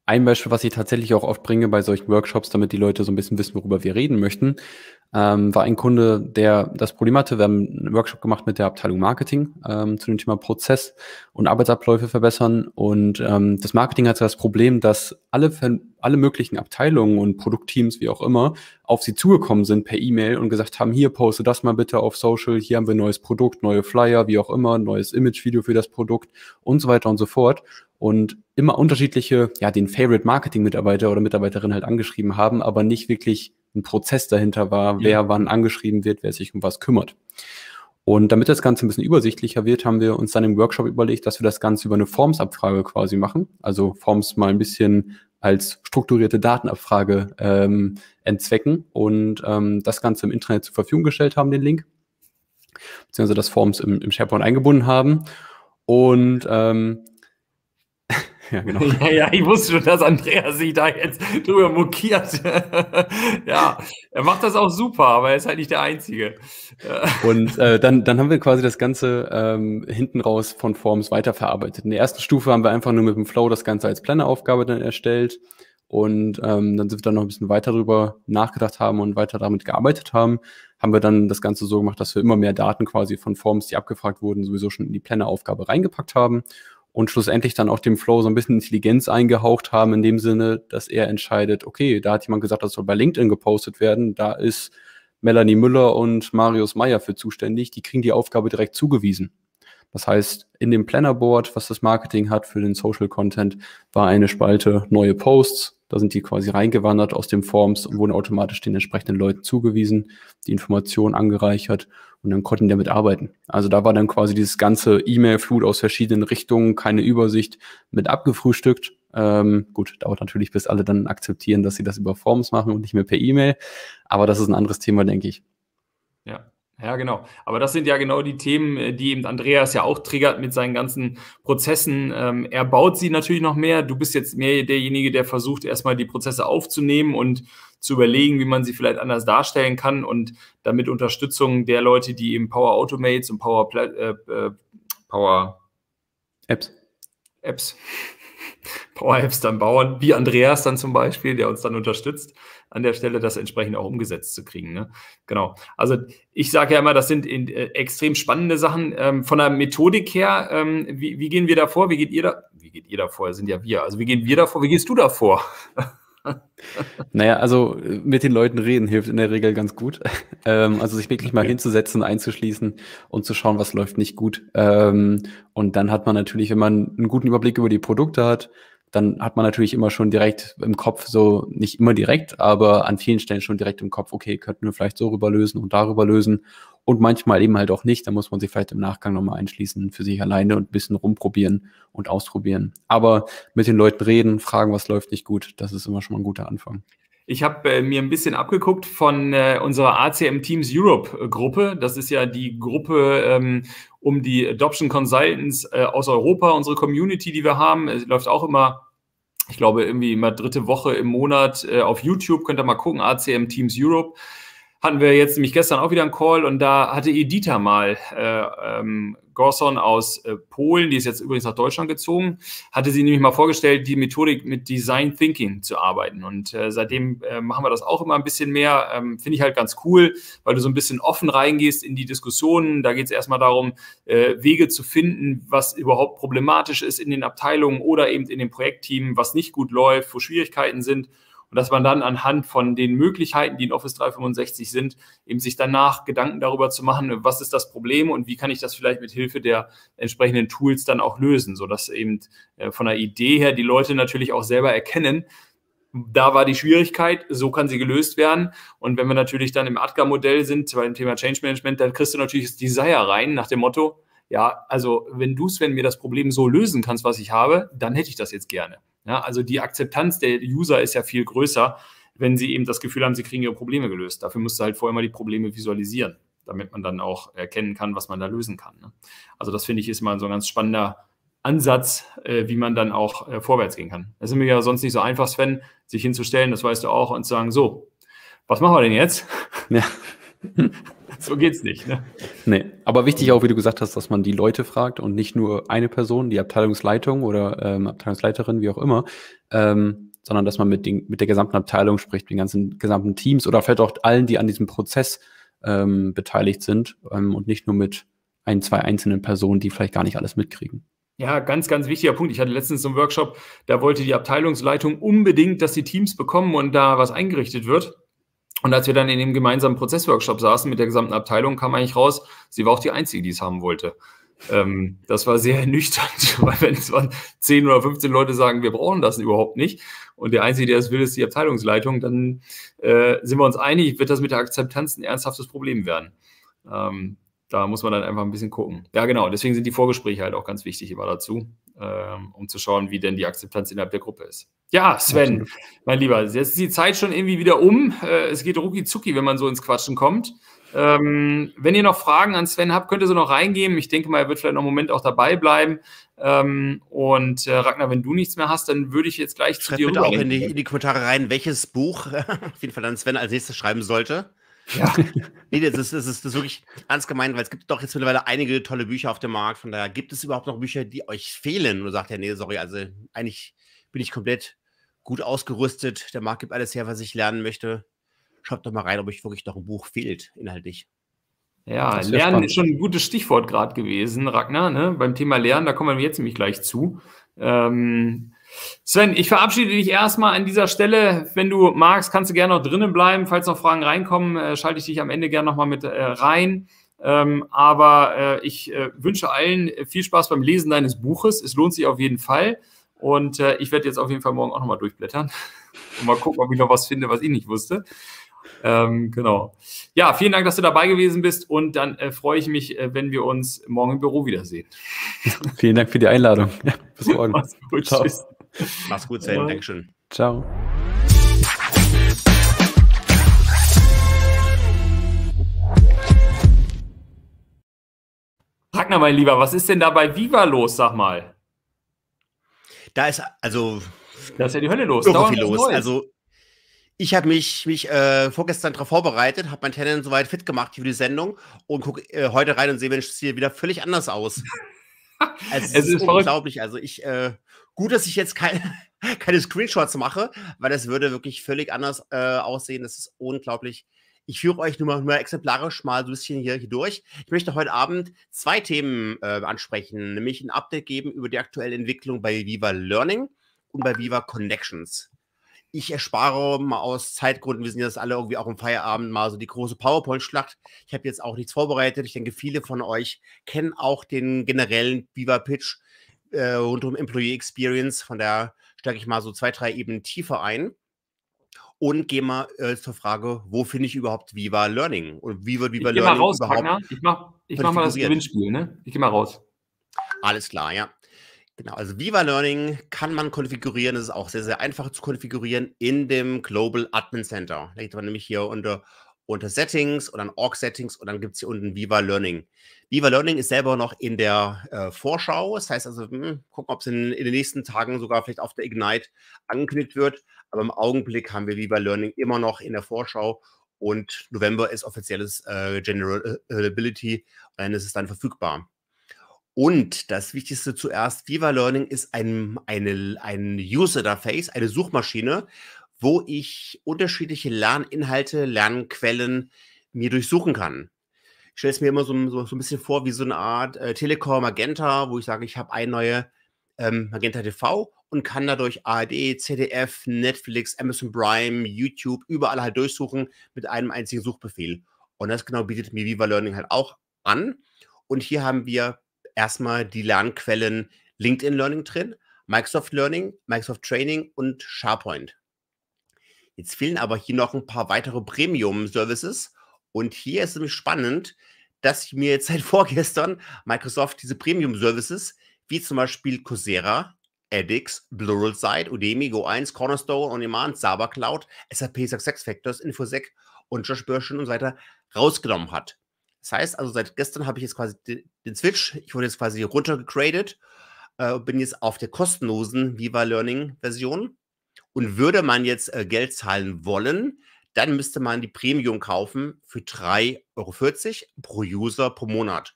ein Beispiel, was ich tatsächlich auch oft bringe bei solchen Workshops, damit die Leute so ein bisschen wissen, worüber wir reden möchten, ähm, war ein Kunde, der das Problem hatte. Wir haben einen Workshop gemacht mit der Abteilung Marketing ähm, zu dem Thema Prozess und Arbeitsabläufe verbessern. Und ähm, das Marketing hatte das Problem, dass alle, alle möglichen Abteilungen und Produktteams, wie auch immer, auf sie zugekommen sind per E-Mail und gesagt haben, hier poste das mal bitte auf Social, hier haben wir ein neues Produkt, neue Flyer, wie auch immer, neues Image-Video für das Produkt und so weiter und so fort und immer unterschiedliche, ja, den Favorite Marketing Mitarbeiter oder Mitarbeiterin halt angeschrieben haben, aber nicht wirklich ein Prozess dahinter war, ja. wer wann angeschrieben wird, wer sich um was kümmert. Und damit das Ganze ein bisschen übersichtlicher wird, haben wir uns dann im Workshop überlegt, dass wir das Ganze über eine Formsabfrage quasi machen. Also Forms mal ein bisschen als strukturierte Datenabfrage ähm, entzwecken und ähm, das Ganze im Internet zur Verfügung gestellt haben, den Link. Beziehungsweise das Forms im, im SharePoint eingebunden haben. Und ähm, ja, genau. Ja, ja, ich wusste schon, dass Andreas sich da jetzt drüber mokiert. ja, er macht das auch super, aber er ist halt nicht der Einzige. Und äh, dann, dann haben wir quasi das Ganze ähm, hinten raus von Forms weiterverarbeitet. In der ersten Stufe haben wir einfach nur mit dem Flow das Ganze als Planner-Aufgabe dann erstellt. Und ähm, dann sind wir dann noch ein bisschen weiter drüber nachgedacht haben und weiter damit gearbeitet haben, haben wir dann das Ganze so gemacht, dass wir immer mehr Daten quasi von Forms, die abgefragt wurden, sowieso schon in die Planner-Aufgabe reingepackt haben und schlussendlich dann auch dem Flow so ein bisschen Intelligenz eingehaucht haben, in dem Sinne, dass er entscheidet, okay, da hat jemand gesagt, das soll bei LinkedIn gepostet werden, da ist Melanie Müller und Marius Meyer für zuständig, die kriegen die Aufgabe direkt zugewiesen. Das heißt, in dem Plannerboard, was das Marketing hat für den Social Content, war eine Spalte neue Posts. Da sind die quasi reingewandert aus den Forms und wurden automatisch den entsprechenden Leuten zugewiesen, die Informationen angereichert und dann konnten die damit arbeiten. Also da war dann quasi dieses ganze E-Mail-Flut aus verschiedenen Richtungen, keine Übersicht mit abgefrühstückt. Ähm, gut, dauert natürlich, bis alle dann akzeptieren, dass sie das über Forms machen und nicht mehr per E-Mail. Aber das ist ein anderes Thema, denke ich. Ja, ja, genau. Aber das sind ja genau die Themen, äh, die eben Andreas ja auch triggert mit seinen ganzen Prozessen. Ähm, er baut sie natürlich noch mehr. Du bist jetzt mehr derjenige, der versucht, erstmal die Prozesse aufzunehmen und zu überlegen, wie man sie vielleicht anders darstellen kann und damit Unterstützung der Leute, die eben Power Automates und Power, äh, äh, Power Apps. Apps. Power Apps dann bauen, wie Andreas dann zum Beispiel, der uns dann unterstützt an der Stelle, das entsprechend auch umgesetzt zu kriegen. Ne? Genau. Also ich sage ja immer, das sind in, äh, extrem spannende Sachen. Ähm, von der Methodik her, ähm, wie, wie, gehen wir da vor? Wie geht ihr da? Wie geht ihr da vor? Das sind ja wir. Also wie gehen wir da vor? Wie gehst du da vor? Naja, also mit den Leuten reden hilft in der Regel ganz gut. ähm, also sich wirklich mal hinzusetzen, einzuschließen und zu schauen, was läuft nicht gut. Ähm, und dann hat man natürlich, wenn man einen guten Überblick über die Produkte hat, dann hat man natürlich immer schon direkt im Kopf so, nicht immer direkt, aber an vielen Stellen schon direkt im Kopf, okay, könnten wir vielleicht so rüber lösen und darüber lösen. Und manchmal eben halt auch nicht. Da muss man sich vielleicht im Nachgang nochmal einschließen für sich alleine und ein bisschen rumprobieren und ausprobieren. Aber mit den Leuten reden, fragen, was läuft nicht gut, das ist immer schon mal ein guter Anfang. Ich habe äh, mir ein bisschen abgeguckt von äh, unserer ACM Teams Europe äh, Gruppe. Das ist ja die Gruppe ähm, um die Adoption Consultants äh, aus Europa, unsere Community, die wir haben. Es läuft auch immer, ich glaube, irgendwie immer dritte Woche im Monat äh, auf YouTube. Könnt ihr mal gucken, ACM Teams Europe hatten wir jetzt nämlich gestern auch wieder einen Call und da hatte Edita mal äh, ähm, Gorson aus äh, Polen, die ist jetzt übrigens nach Deutschland gezogen, hatte sie nämlich mal vorgestellt, die Methodik mit Design Thinking zu arbeiten. Und äh, seitdem äh, machen wir das auch immer ein bisschen mehr. Ähm, Finde ich halt ganz cool, weil du so ein bisschen offen reingehst in die Diskussionen. Da geht es erstmal darum, äh, Wege zu finden, was überhaupt problematisch ist in den Abteilungen oder eben in den Projektteams, was nicht gut läuft, wo Schwierigkeiten sind und dass man dann anhand von den Möglichkeiten, die in Office 365 sind, eben sich danach Gedanken darüber zu machen, was ist das Problem und wie kann ich das vielleicht mit Hilfe der entsprechenden Tools dann auch lösen, sodass eben äh, von der Idee her die Leute natürlich auch selber erkennen, da war die Schwierigkeit, so kann sie gelöst werden. Und wenn wir natürlich dann im ADGA-Modell sind, beim Thema Change Management, dann kriegst du natürlich das Desire rein nach dem Motto, ja, also wenn du, Sven, mir das Problem so lösen kannst, was ich habe, dann hätte ich das jetzt gerne. Ja, also die Akzeptanz der User ist ja viel größer, wenn sie eben das Gefühl haben, sie kriegen ihre Probleme gelöst. Dafür musst du halt vorher mal die Probleme visualisieren, damit man dann auch erkennen kann, was man da lösen kann. Ne? Also das finde ich ist mal so ein ganz spannender Ansatz, äh, wie man dann auch äh, vorwärts gehen kann. Es ist mir ja sonst nicht so einfach, Sven, sich hinzustellen, das weißt du auch, und zu sagen, so, was machen wir denn jetzt? Ja. so geht's nicht. Ne? Nee, aber wichtig auch, wie du gesagt hast, dass man die Leute fragt und nicht nur eine Person, die Abteilungsleitung oder ähm, Abteilungsleiterin, wie auch immer, ähm, sondern dass man mit, den, mit der gesamten Abteilung spricht, mit den ganzen gesamten Teams oder vielleicht auch allen, die an diesem Prozess ähm, beteiligt sind ähm, und nicht nur mit ein, zwei einzelnen Personen, die vielleicht gar nicht alles mitkriegen. Ja, ganz, ganz wichtiger Punkt. Ich hatte letztens so einen Workshop, da wollte die Abteilungsleitung unbedingt, dass die Teams bekommen und da was eingerichtet wird. Und als wir dann in dem gemeinsamen Prozessworkshop saßen mit der gesamten Abteilung, kam eigentlich raus, sie war auch die Einzige, die es haben wollte. Ähm, das war sehr ernüchternd, weil wenn es 10 oder 15 Leute sagen, wir brauchen das überhaupt nicht und der Einzige, der es will, ist die Abteilungsleitung, dann äh, sind wir uns einig, wird das mit der Akzeptanz ein ernsthaftes Problem werden. Ähm, da muss man dann einfach ein bisschen gucken. Ja, genau, deswegen sind die Vorgespräche halt auch ganz wichtig immer dazu, ähm, um zu schauen, wie denn die Akzeptanz innerhalb der Gruppe ist. Ja, Sven, Absolut. mein Lieber, jetzt ist die Zeit schon irgendwie wieder um. Äh, es geht rucki zucki, wenn man so ins Quatschen kommt. Ähm, wenn ihr noch Fragen an Sven habt, könnt ihr so noch reingeben. Ich denke mal, er wird vielleicht noch einen Moment auch dabei bleiben. Ähm, und äh, Ragnar, wenn du nichts mehr hast, dann würde ich jetzt gleich Schreibt zu dir bitte auch in die, in die, Kommentare rein, welches Buch auf jeden Fall dann Sven als nächstes schreiben sollte. Ja. nee, das ist, das, ist, das ist wirklich ernst gemeint, weil es gibt doch jetzt mittlerweile einige tolle Bücher auf dem Markt. Von daher gibt es überhaupt noch Bücher, die euch fehlen? Und sagt ja, nee, sorry, also eigentlich bin ich komplett gut ausgerüstet. Der Markt gibt alles her, was ich lernen möchte. Schaut doch mal rein, ob euch wirklich noch ein Buch fehlt, inhaltlich. Ja, Lernen spannend. ist schon ein gutes Stichwort gerade gewesen, Ragnar. Ne? Beim Thema Lernen, da kommen wir jetzt nämlich gleich zu. Ähm, Sven, ich verabschiede dich erstmal an dieser Stelle. Wenn du magst, kannst du gerne noch drinnen bleiben. Falls noch Fragen reinkommen, äh, schalte ich dich am Ende gerne nochmal mit äh, rein. Ähm, aber äh, ich wünsche allen viel Spaß beim Lesen deines Buches. Es lohnt sich auf jeden Fall. Und ich werde jetzt auf jeden Fall morgen auch nochmal durchblättern und mal gucken, ob ich noch was finde, was ich nicht wusste. Ähm, genau. Ja, vielen Dank, dass du dabei gewesen bist und dann äh, freue ich mich, äh, wenn wir uns morgen im Büro wiedersehen. vielen Dank für die Einladung. Ja, bis morgen. Gut, Ciao. Tschüss. Mach's gut, Sam. Dankeschön. Ciao. Ragnar, mein Lieber, was ist denn da bei Viva los, sag mal? Da ist also. Da ist ja die Hölle los. So viel los. Also, ich habe mich, mich äh, vorgestern darauf vorbereitet, habe mein Tenant soweit fit gemacht für die Sendung und gucke äh, heute rein und sehe, Mensch, es sieht wieder völlig anders aus. Also, es, es ist, ist unglaublich. Also ich, äh, gut, dass ich jetzt keine, keine Screenshots mache, weil das würde wirklich völlig anders äh, aussehen. Das ist unglaublich. Ich führe euch nur mal, nur exemplarisch mal so ein bisschen hier, hier durch. Ich möchte heute Abend zwei Themen äh, ansprechen, nämlich ein Update geben über die aktuelle Entwicklung bei Viva Learning und bei Viva Connections. ich erspare mal aus Zeitgründen, wir sind jetzt alle irgendwie auch im Feierabend mal so die große PowerPoint-Schlacht. Ich habe jetzt auch nichts vorbereitet. Ich denke, viele von euch kennen auch den generellen Viva-Pitch äh, rund um Employee Experience. Von daher steige ich mal so zwei, drei Ebenen tiefer ein und gehe mal äh, zur Frage, wo finde ich überhaupt Viva Learning? Und wie wird Viva ich Learning mal raus, überhaupt Ragnar. Ich mache ich mach mal das Gewinnspiel, ne? Ich gehe mal raus. Alles klar, ja. Genau, also Viva Learning kann man konfigurieren. Es ist auch sehr, sehr einfach zu konfigurieren in dem Global Admin Center. Da geht man nämlich hier unter, unter Settings oder Org Settings und dann gibt es hier unten Viva Learning. Viva Learning ist selber noch in der äh, Vorschau. Das heißt also, hm, gucken, ob es in, in, den nächsten Tagen sogar vielleicht auf der Ignite angekündigt wird. Aber im Augenblick haben wir Viva Learning immer noch in der Vorschau und November ist offizielles äh, General Availability und dann ist es dann verfügbar. Und das Wichtigste zuerst, Viva Learning ist ein, eine, ein User Interface, eine Suchmaschine, wo ich unterschiedliche Lerninhalte, Lernquellen mir durchsuchen kann. Ich stelle es mir immer so, so, so, ein bisschen vor wie so eine Art äh, Telekom Magenta, wo ich sage, ich habe eine neue ähm, Magenta TV und kann dadurch ARD, ZDF, Netflix, Amazon Prime, YouTube, überall halt durchsuchen mit einem einzigen Suchbefehl. Und das genau bietet mir Viva Learning halt auch an. Und hier haben wir erstmal die Lernquellen LinkedIn Learning drin, Microsoft Learning, Microsoft Training und SharePoint. Jetzt fehlen aber hier noch ein paar weitere Premium-Services. Und hier ist es spannend, dass ich mir jetzt seit vorgestern Microsoft diese Premium-Services, wie zum Beispiel Coursera, edX, Pluralsight, Udemy, Go1, Cornerstone, On Demand, Saba Cloud, SAP SuccessFactors, Infosec und Josh Börschen und so weiter rausgenommen hat. Das heißt also, seit gestern habe ich jetzt quasi den Switch, ich wurde jetzt quasi runtergegradet, äh, bin jetzt auf der kostenlosen Viva Learning Version. Und würde man jetzt äh, Geld zahlen wollen, dann müsste man die Premium kaufen für 3,40 Euro pro User pro Monat.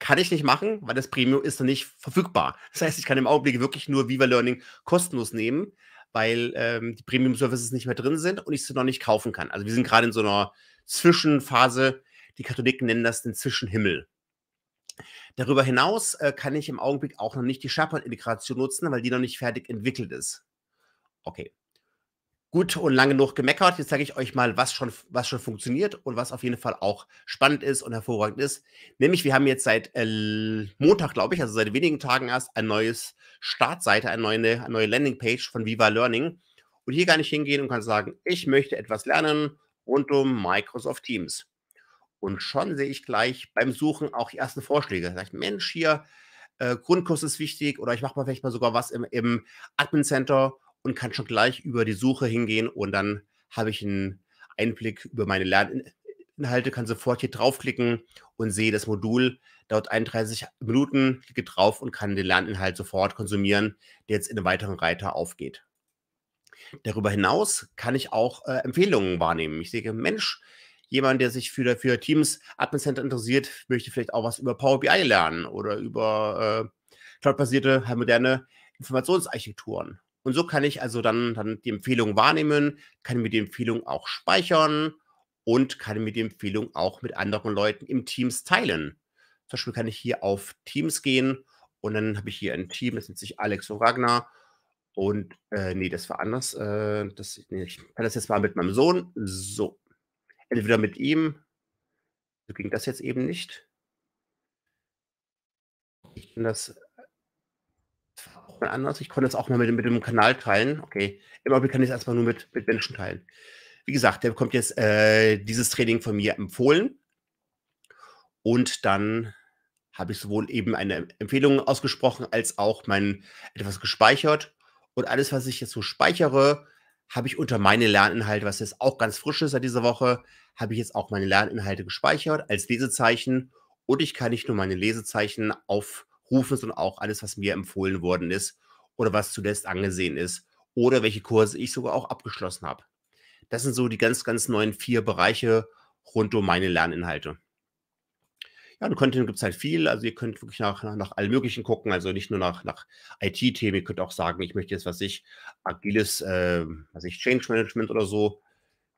Kann ich nicht machen, weil das Premium ist noch nicht verfügbar. Das heißt, ich kann im Augenblick wirklich nur Viva Learning kostenlos nehmen, weil ähm, die Premium-Services nicht mehr drin sind und ich sie noch nicht kaufen kann. Also wir sind gerade in so einer Zwischenphase, die Katholiken nennen das den Zwischenhimmel. Darüber hinaus äh, kann ich im Augenblick auch noch nicht die SharePoint-Integration nutzen, weil die noch nicht fertig entwickelt ist. Okay. Gut und lange genug gemeckert. Jetzt zeige ich euch mal, was schon, was schon funktioniert und was auf jeden Fall auch spannend ist und hervorragend ist. Nämlich, wir haben jetzt seit äh, Montag, glaube ich, also seit wenigen Tagen erst, ein neues Startseite, eine neue, eine neue Landingpage von Viva Learning. Und hier kann ich hingehen und kann sagen, ich möchte etwas lernen rund um Microsoft Teams. Und schon sehe ich gleich beim Suchen auch die ersten Vorschläge. Da Mensch, hier, äh, Grundkurs ist wichtig oder ich mache mal vielleicht mal sogar was im, im Admin Center und kann schon gleich über die Suche hingehen und dann habe ich einen Einblick über meine Lerninhalte, kann sofort hier draufklicken und sehe das Modul, dauert 31 Minuten, klicke drauf und kann den Lerninhalt sofort konsumieren, der jetzt in einem weiteren Reiter aufgeht. Darüber hinaus kann ich auch äh, Empfehlungen wahrnehmen. Ich sehe, Mensch, jemand, der sich für, für Teams Admin Center interessiert, möchte vielleicht auch was über Power BI lernen oder über äh, cloudbasierte, moderne Informationsarchitekturen. Und so kann ich also dann, dann die Empfehlung wahrnehmen, kann mir die Empfehlung auch speichern und kann mir die Empfehlung auch mit anderen Leuten im Teams teilen. Zum Beispiel kann ich hier auf Teams gehen und dann habe ich hier ein Team, das nennt sich Alex und Ragnar. Und äh, nee, das war anders. Äh, das, nee, ich kann das jetzt mal mit meinem Sohn. So, Entweder mit ihm, so ging das jetzt eben nicht. Ich kann das mal anders. Ich konnte es auch mal mit, mit dem Kanal teilen. Okay, im Augenblick kann ich es erstmal nur mit, mit Menschen teilen. Wie gesagt, der bekommt jetzt äh, dieses Training von mir empfohlen. Und dann habe ich sowohl eben eine Empfehlung ausgesprochen, als auch mein etwas gespeichert. Und alles, was ich jetzt so speichere, habe ich unter meine Lerninhalte, was jetzt auch ganz frisch ist seit dieser Woche, habe ich jetzt auch meine Lerninhalte gespeichert als Lesezeichen. Und ich kann nicht nur meine Lesezeichen aufrufen, sondern auch alles, was mir empfohlen worden ist oder was zuletzt angesehen ist oder welche Kurse ich sogar auch abgeschlossen habe. Das sind so die ganz, ganz neuen vier Bereiche rund um meine Lerninhalte. Ja, und Content gibt es halt viel. Also ihr könnt wirklich nach, nach, nach allem Möglichen gucken, also nicht nur nach, nach IT-Themen. Ihr könnt auch sagen, ich möchte jetzt, was ich, agiles, äh, was ich, Change Management oder so,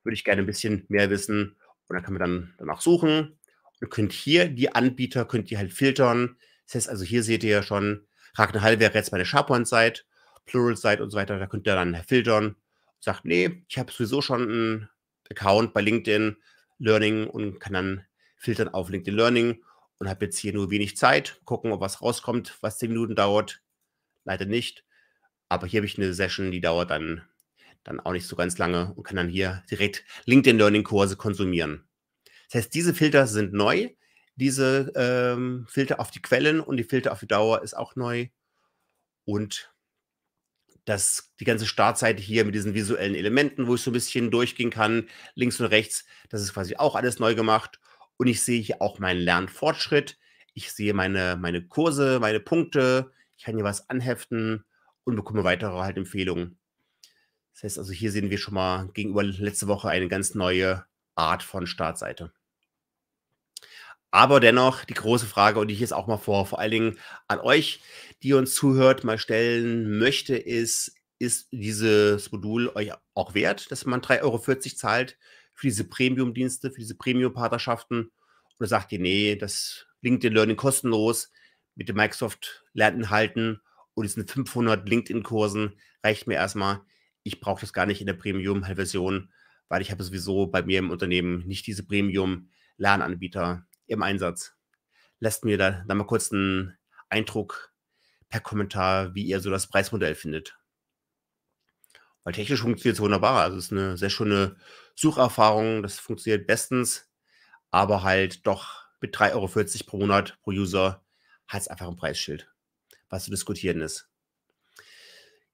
würde ich gerne ein bisschen mehr wissen. Und dann kann man dann danach suchen. Und könnt hier die Anbieter, könnt ihr halt filtern. Das heißt also, hier seht ihr ja schon, Ragnar Hall wäre jetzt meine SharePoint-Seite. Plural Site und so weiter. Da könnt ihr dann filtern. Sagt, nee, ich habe sowieso schon einen Account bei LinkedIn Learning und kann dann filtern auf LinkedIn Learning und habe jetzt hier nur wenig Zeit. Gucken, ob was rauskommt, was 10 Minuten dauert. Leider nicht. Aber hier habe ich eine Session, die dauert dann, dann auch nicht so ganz lange und kann dann hier direkt LinkedIn Learning Kurse konsumieren. Das heißt, diese Filter sind neu. Diese ähm, Filter auf die Quellen und die Filter auf die Dauer ist auch neu. Und das, die ganze Startseite hier mit diesen visuellen Elementen, wo ich so ein bisschen durchgehen kann, links und rechts, das ist quasi auch alles neu gemacht. Und ich sehe hier auch meinen Lernfortschritt. Ich sehe meine, meine Kurse, meine Punkte. Ich kann hier was anheften und bekomme weitere halt Empfehlungen. Das heißt also, hier sehen wir schon mal gegenüber letzte Woche eine ganz neue Art von Startseite. Aber dennoch die große Frage, und die ich jetzt auch mal vor, vor allen Dingen an euch, die uns zuhört, mal stellen möchte, ist, ist dieses Modul euch auch wert, dass man 3,40 Euro zahlt für diese Premium-Dienste, für diese Premium-Partnerschaften? Oder sagt ihr, nee, das LinkedIn Learning kostenlos mit dem Microsoft Lerninhalten und diesen 500 LinkedIn-Kursen reicht mir erstmal. Ich brauche das gar nicht in der Premium-Version, weil ich habe sowieso bei mir im Unternehmen nicht diese Premium-Lernanbieter im Einsatz. Lasst mir da, da mal kurz einen Eindruck per Kommentar, wie ihr so das Preismodell findet. Weil technisch funktioniert es wunderbar. Also es ist eine sehr schöne Sucherfahrung. Das funktioniert bestens. Aber halt doch mit 3,40 Euro pro Monat pro User hat es einfach ein Preisschild, was zu diskutieren ist.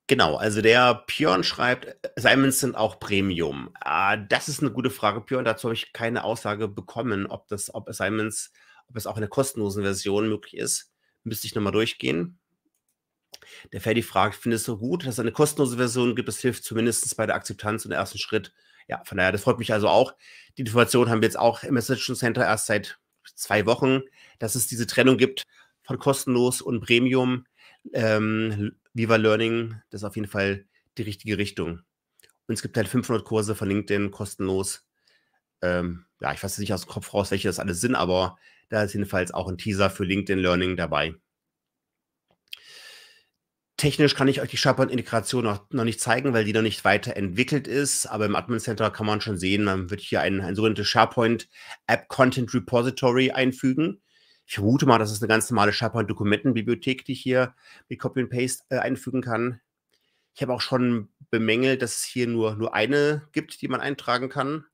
Genau, also der Björn schreibt, Assignments sind auch Premium. Ah, das ist eine gute Frage, Björn. Dazu habe ich keine Aussage bekommen, ob das, ob Assignments, ob es auch in der kostenlosen Version möglich ist. Müsste ich nochmal durchgehen. Der Ferdi fragt, findest du gut, dass es eine kostenlose Version gibt? Das hilft zumindest bei der Akzeptanz und ersten Schritt. Ja, von daher, das freut mich also auch. Die Information haben wir jetzt auch im Messaging Center erst seit zwei Wochen, dass es diese Trennung gibt von kostenlos und Premium. Ähm, Viva Learning, das ist auf jeden Fall die richtige Richtung. Und es gibt halt 500 Kurse von LinkedIn kostenlos. Ähm, ja, ich weiß nicht aus dem Kopf raus, welche das alles sind, aber da ist jedenfalls auch ein Teaser für LinkedIn Learning dabei. Technisch kann ich euch die SharePoint-Integration noch, noch nicht zeigen, weil die noch nicht weiterentwickelt ist. Aber im Admin Center kann man schon sehen, man wird hier ein, ein sogenanntes SharePoint App Content Repository einfügen. Ich vermute mal, das ist eine ganz normale SharePoint-Dokumentenbibliothek, die ich hier mit Copy and Paste äh, einfügen kann. Ich habe auch schon bemängelt, dass es hier nur, nur eine gibt, die man eintragen kann.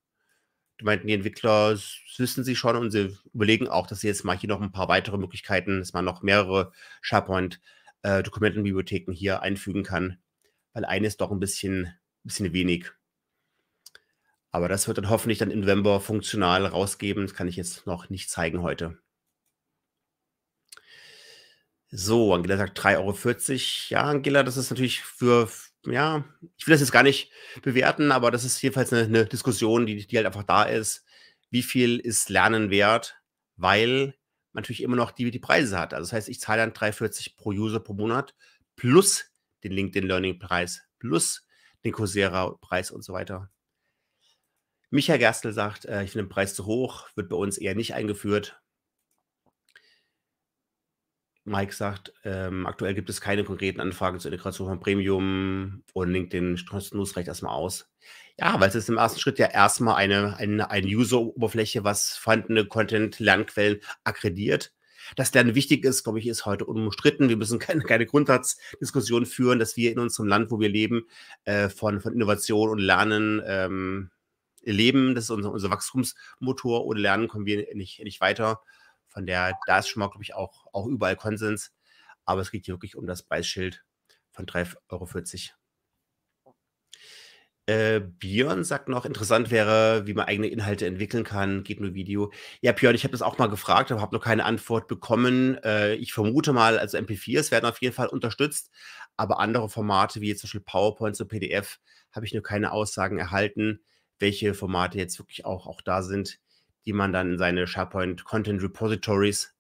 Die meinten, die Entwickler wissen sie schon und sie überlegen auch, dass sie jetzt mal hier noch ein paar weitere Möglichkeiten, dass man noch mehrere SharePoint-Dokumentenbibliotheken äh, hier einfügen kann, weil eine ist doch ein bisschen, bisschen wenig. Aber das wird dann hoffentlich dann im November funktional rausgeben. Das kann ich jetzt noch nicht zeigen heute. So, Angela sagt 3,40 Euro. Ja, Angela, das ist natürlich für, ja, ich will das jetzt gar nicht bewerten, aber das ist jedenfalls eine, eine Diskussion, die, die halt einfach da ist. Wie viel ist Lernen wert? Weil man natürlich immer noch die, die Preise hat. Also das heißt, ich zahle dann 3,40 pro User pro Monat plus den LinkedIn Learning Preis plus den Coursera Preis und so weiter. Michael Gerstl sagt, äh, ich finde den Preis zu hoch, wird bei uns eher nicht eingeführt. Mike sagt, ähm, aktuell gibt es keine konkreten Anfragen zur Integration von Premium und LinkedIn kostenlos reicht erstmal aus. Ja, weil es ist im ersten Schritt ja erstmal eine, eine, eine User-Oberfläche, was vorhandene Content-Lernquellen akkrediert. Dass Lernen wichtig ist, glaube ich, ist heute unumstritten. Wir müssen keine, keine Grundsatzdiskussion führen, dass wir in unserem Land, wo wir leben, äh, von, von Innovation und Lernen ähm, leben. Das ist unser, unser Wachstumsmotor. Ohne Lernen kommen wir nicht, nicht weiter. Von der, da ist schon mal, glaube ich, auch, auch überall Konsens. Aber es geht hier wirklich um das Preisschild von 3,40 Euro. Äh, Björn sagt noch, interessant wäre, wie man eigene Inhalte entwickeln kann, geht nur Video. Ja, Björn, ich habe das auch mal gefragt, aber habe noch keine Antwort bekommen. Äh, ich vermute mal, also MP4s werden auf jeden Fall unterstützt, aber andere Formate, wie jetzt zum Beispiel PowerPoint und PDF, habe ich nur keine Aussagen erhalten, welche Formate jetzt wirklich auch, auch da sind die man dann in seine SharePoint Content Repositories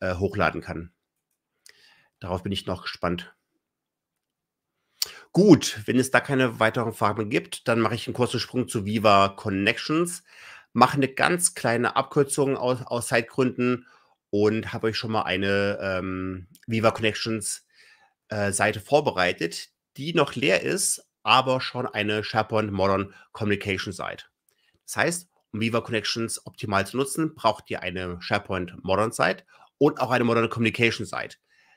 äh, hochladen kann. Darauf bin ich noch gespannt. Gut, wenn es da keine weiteren Fragen gibt, dann mache ich einen kurzen Sprung zu Viva Connections, mache eine ganz kleine Abkürzung aus, aus Zeitgründen und habe euch schon mal eine ähm, Viva Connections äh, Seite vorbereitet, die noch leer ist, aber schon eine SharePoint Modern Communication Site. Das heißt, um Viva Connections optimal zu nutzen, braucht ihr eine SharePoint Modern Site und auch eine Modern Communication Site.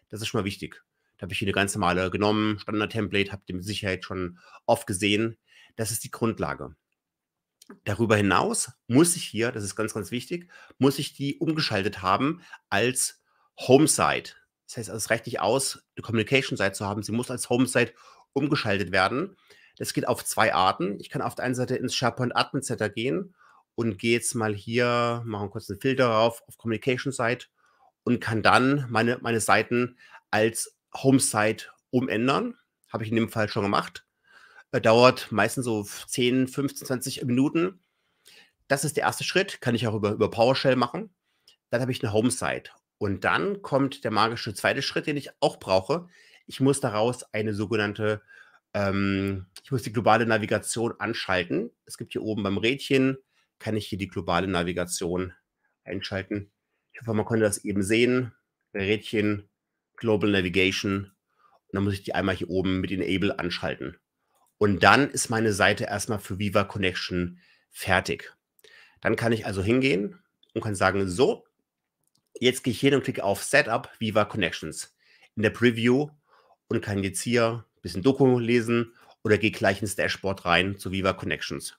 Das ist schon mal wichtig. Da habe ich hier eine ganz normale genommen, Standard-Template, habt ihr mit Sicherheit schon oft gesehen. Das ist die Grundlage. Darüber hinaus muss ich hier, das ist ganz, ganz wichtig, muss ich die umgeschaltet haben als Home-Site. Das heißt, es reicht nicht aus, eine Communication-Site zu haben. Sie muss als Home-Site umgeschaltet werden. Das geht auf zwei Arten. Ich kann auf der einen Seite ins SharePoint Admin Center gehen und gehe jetzt mal hier, machen kurz einen Filter drauf auf Communication Site und kann dann meine, meine Seiten als Home-Site umändern. Habe ich in dem Fall schon gemacht. Äh, dauert meistens so 10, 15, 20 Minuten. Das ist der erste Schritt. Kann ich auch über, über PowerShell machen. Dann habe ich eine Home-Site. Und dann kommt der magische zweite Schritt, den ich auch brauche. Ich muss daraus eine sogenannte, ähm, ich muss die globale Navigation anschalten. Es gibt hier oben beim Rädchen, kann ich hier die globale Navigation einschalten. Ich hoffe, man konnte das eben sehen. Rädchen, Global Navigation. Und dann muss ich die einmal hier oben mit Enable anschalten. Und dann ist meine Seite erstmal für Viva Connection fertig. Dann kann ich also hingehen und kann sagen, so, jetzt gehe ich hin und klicke auf Setup Viva Connections in der Preview und kann jetzt hier ein bisschen Doku lesen oder gehe gleich ins Dashboard rein zu Viva Connections.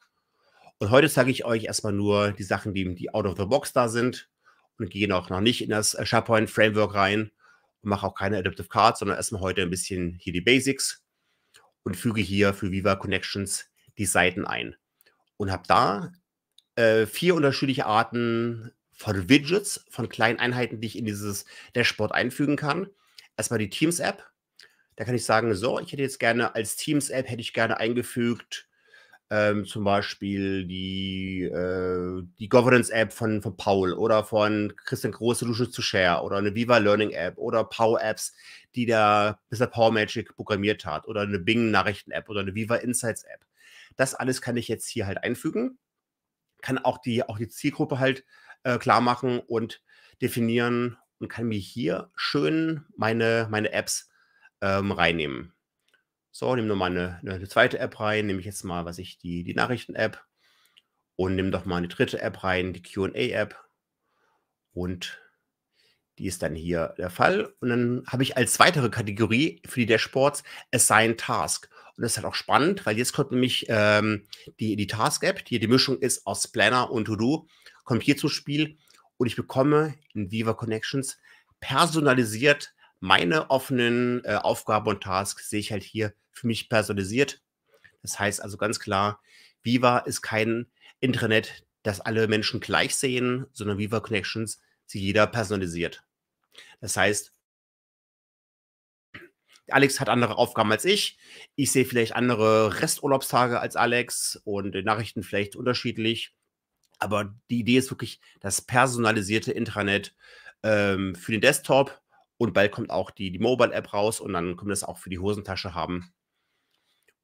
Und heute zeige ich euch erstmal nur die Sachen, die, die out of the box da sind und gehe auch noch nicht in das SharePoint Framework rein und mache auch keine Adaptive Cards, sondern erstmal heute ein bisschen hier die Basics und füge hier für Viva Connections die Seiten ein. Und habe da äh, vier unterschiedliche Arten von Widgets, von kleinen Einheiten, die ich in dieses Dashboard einfügen kann. Erstmal die Teams-App. Da kann ich sagen, so, ich hätte jetzt gerne als Teams-App, hätte ich gerne eingefügt, ähm, zum Beispiel die, äh, die Governance-App von, von Paul oder von Christian Groß Solutions to Share oder eine Viva Learning-App oder Power-Apps, die der Mr. Power Magic programmiert hat oder eine Bing-Nachrichten-App oder eine Viva Insights-App. Das alles kann ich jetzt hier halt einfügen. Kann auch die, auch die Zielgruppe halt äh, klar machen und definieren und kann mir hier schön meine, meine Apps ähm, reinnehmen. So, nehme nochmal eine, eine zweite App rein, nehme ich jetzt mal, was ich, die, die Nachrichten-App und nehme doch mal eine dritte App rein, die QA-App. Und die ist dann hier der Fall. Und dann habe ich als weitere Kategorie für die Dashboards Assign Task. Und das ist halt auch spannend, weil jetzt kommt nämlich ähm, die, die Task-App, die die Mischung ist aus Planner und To-Do, kommt hier zum Spiel. Und ich bekomme in Viva Connections personalisiert meine offenen äh, Aufgaben und Tasks, sehe ich halt hier für mich personalisiert. Das heißt also ganz klar, Viva ist kein Intranet, das alle Menschen gleich sehen, sondern Viva Connections sieht jeder personalisiert. Das heißt, Alex hat andere Aufgaben als ich. Ich sehe vielleicht andere Resturlaubstage als Alex und Nachrichten vielleicht unterschiedlich. Aber die Idee ist wirklich das personalisierte Intranet ähm, für den Desktop und bald kommt auch die, die Mobile-App raus und dann können wir das auch für die Hosentasche haben.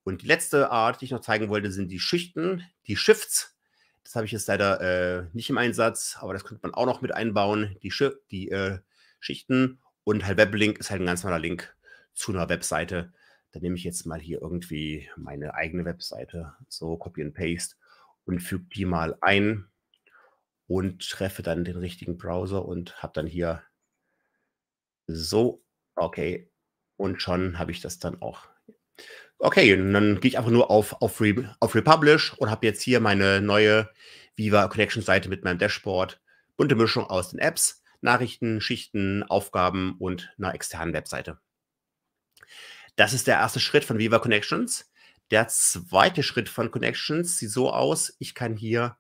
Und die letzte Art, die ich noch zeigen wollte, sind die Schichten, die Shifts. Das habe ich jetzt leider äh, nicht im Einsatz, aber das könnte man auch noch mit einbauen. Die, Sch die äh, Schichten und halt Weblink ist halt ein ganz normaler Link zu einer Webseite. Dann nehme ich jetzt mal hier irgendwie meine eigene Webseite, so Copy and Paste und füge die mal ein und treffe dann den richtigen Browser und habe dann hier so, okay, und schon habe ich das dann auch Okay, und dann gehe ich einfach nur auf, auf, Re, auf Republish und habe jetzt hier meine neue Viva Connection Seite mit meinem Dashboard. Bunte Mischung aus den Apps, Nachrichten, Schichten, Aufgaben und einer externen Webseite. Das ist der erste Schritt von Viva Connections. Der zweite Schritt von Connections sieht so aus, ich kann hier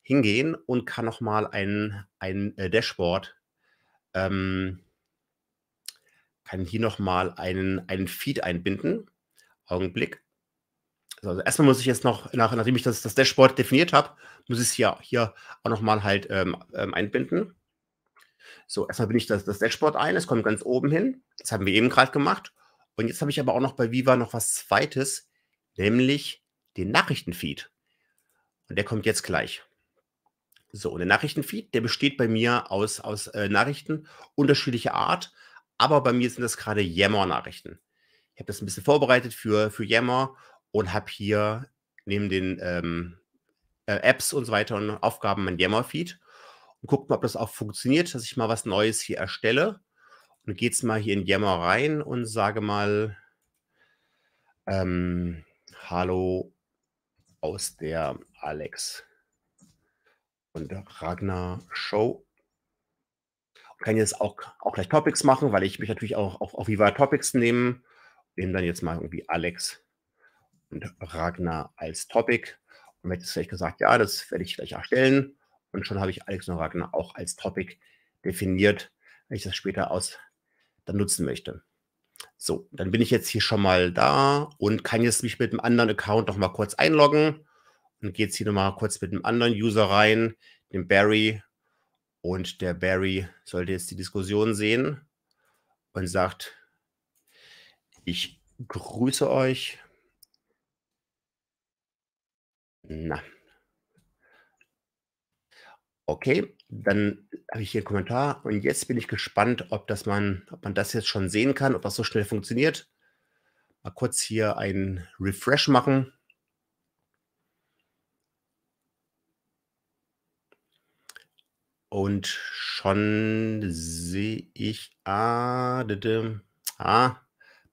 hingehen und kann nochmal ein, ein äh, Dashboard, ähm, kann hier nochmal einen, einen Feed einbinden. Augenblick. Also erstmal muss ich jetzt noch, nach, nachdem ich das, das Dashboard definiert habe, muss ich es hier, hier auch nochmal halt ähm, ähm, einbinden. So, erstmal bin ich das, das Dashboard ein, es kommt ganz oben hin. Das haben wir eben gerade gemacht. Und jetzt habe ich aber auch noch bei Viva noch was Zweites, nämlich den Nachrichtenfeed. Und der kommt jetzt gleich. So, und der Nachrichtenfeed, der besteht bei mir aus, aus äh, Nachrichten unterschiedlicher Art, aber bei mir sind das gerade Yammer-Nachrichten. Ich habe das ein bisschen vorbereitet für, für Yammer und habe hier neben den ähm, äh, Apps und so weiter und Aufgaben mein Yammer-Feed und guckt mal, ob das auch funktioniert, dass ich mal was Neues hier erstelle. Und geht's mal hier in Yammer rein und sage mal ähm, Hallo aus der Alex und Ragnar Show. Kann jetzt auch, auch gleich Topics machen, weil ich mich natürlich auch auf, auf Viva Topics nehmen. Nehmen dann jetzt mal irgendwie Alex und Ragnar als Topic. Und wenn jetzt vielleicht gesagt, ja, das werde ich gleich erstellen. Und schon habe ich Alex und Ragnar auch als Topic definiert, wenn ich das später aus dann nutzen möchte. So, dann bin ich jetzt hier schon mal da und kann jetzt mich mit einem anderen Account noch mal kurz einloggen und gehe jetzt hier noch mal kurz mit einem anderen User rein, dem Barry. Und der Barry sollte jetzt die Diskussion sehen und sagt, ich grüße euch. Na. Okay, dann habe ich hier einen Kommentar und jetzt bin ich gespannt, ob das man ob man das jetzt schon sehen kann, ob das so schnell funktioniert. Mal kurz hier einen Refresh machen. Und schon sehe ich ah, ah,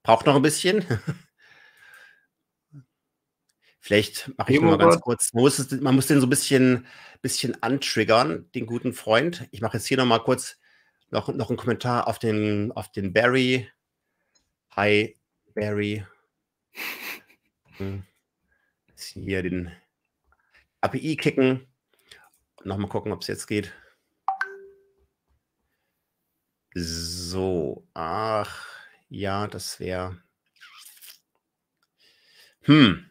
braucht noch ein bisschen. Vielleicht mache ich nur mal ganz kurz. Man muss, man muss den so ein bisschen, bisschen antriggern, den guten Freund. Ich mache jetzt hier noch mal kurz noch, noch einen Kommentar auf den, auf den Barry. Hi, Barry. Hier den API kicken. Nochmal gucken, ob es jetzt geht. So, ach, ja, das wäre. Hm.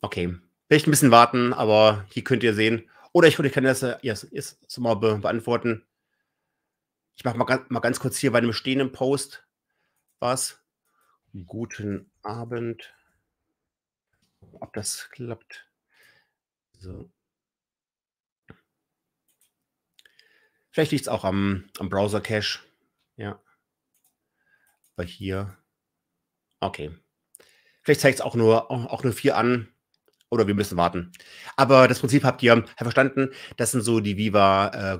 Okay. Vielleicht ein bisschen warten, aber hier könnt ihr sehen. Oder ich, ich kann das ja jetzt mal be beantworten. Ich mache mal, mal ganz kurz hier bei einem stehenden Post was. Guten Abend. Ob das klappt. So. Vielleicht liegt es auch am, am Browser-Cache. Ja. Aber hier. Okay. Vielleicht zeigt es auch nur, auch nur vier an. Oder wir müssen warten. Aber das Prinzip habt ihr verstanden. Das sind so die Viva äh,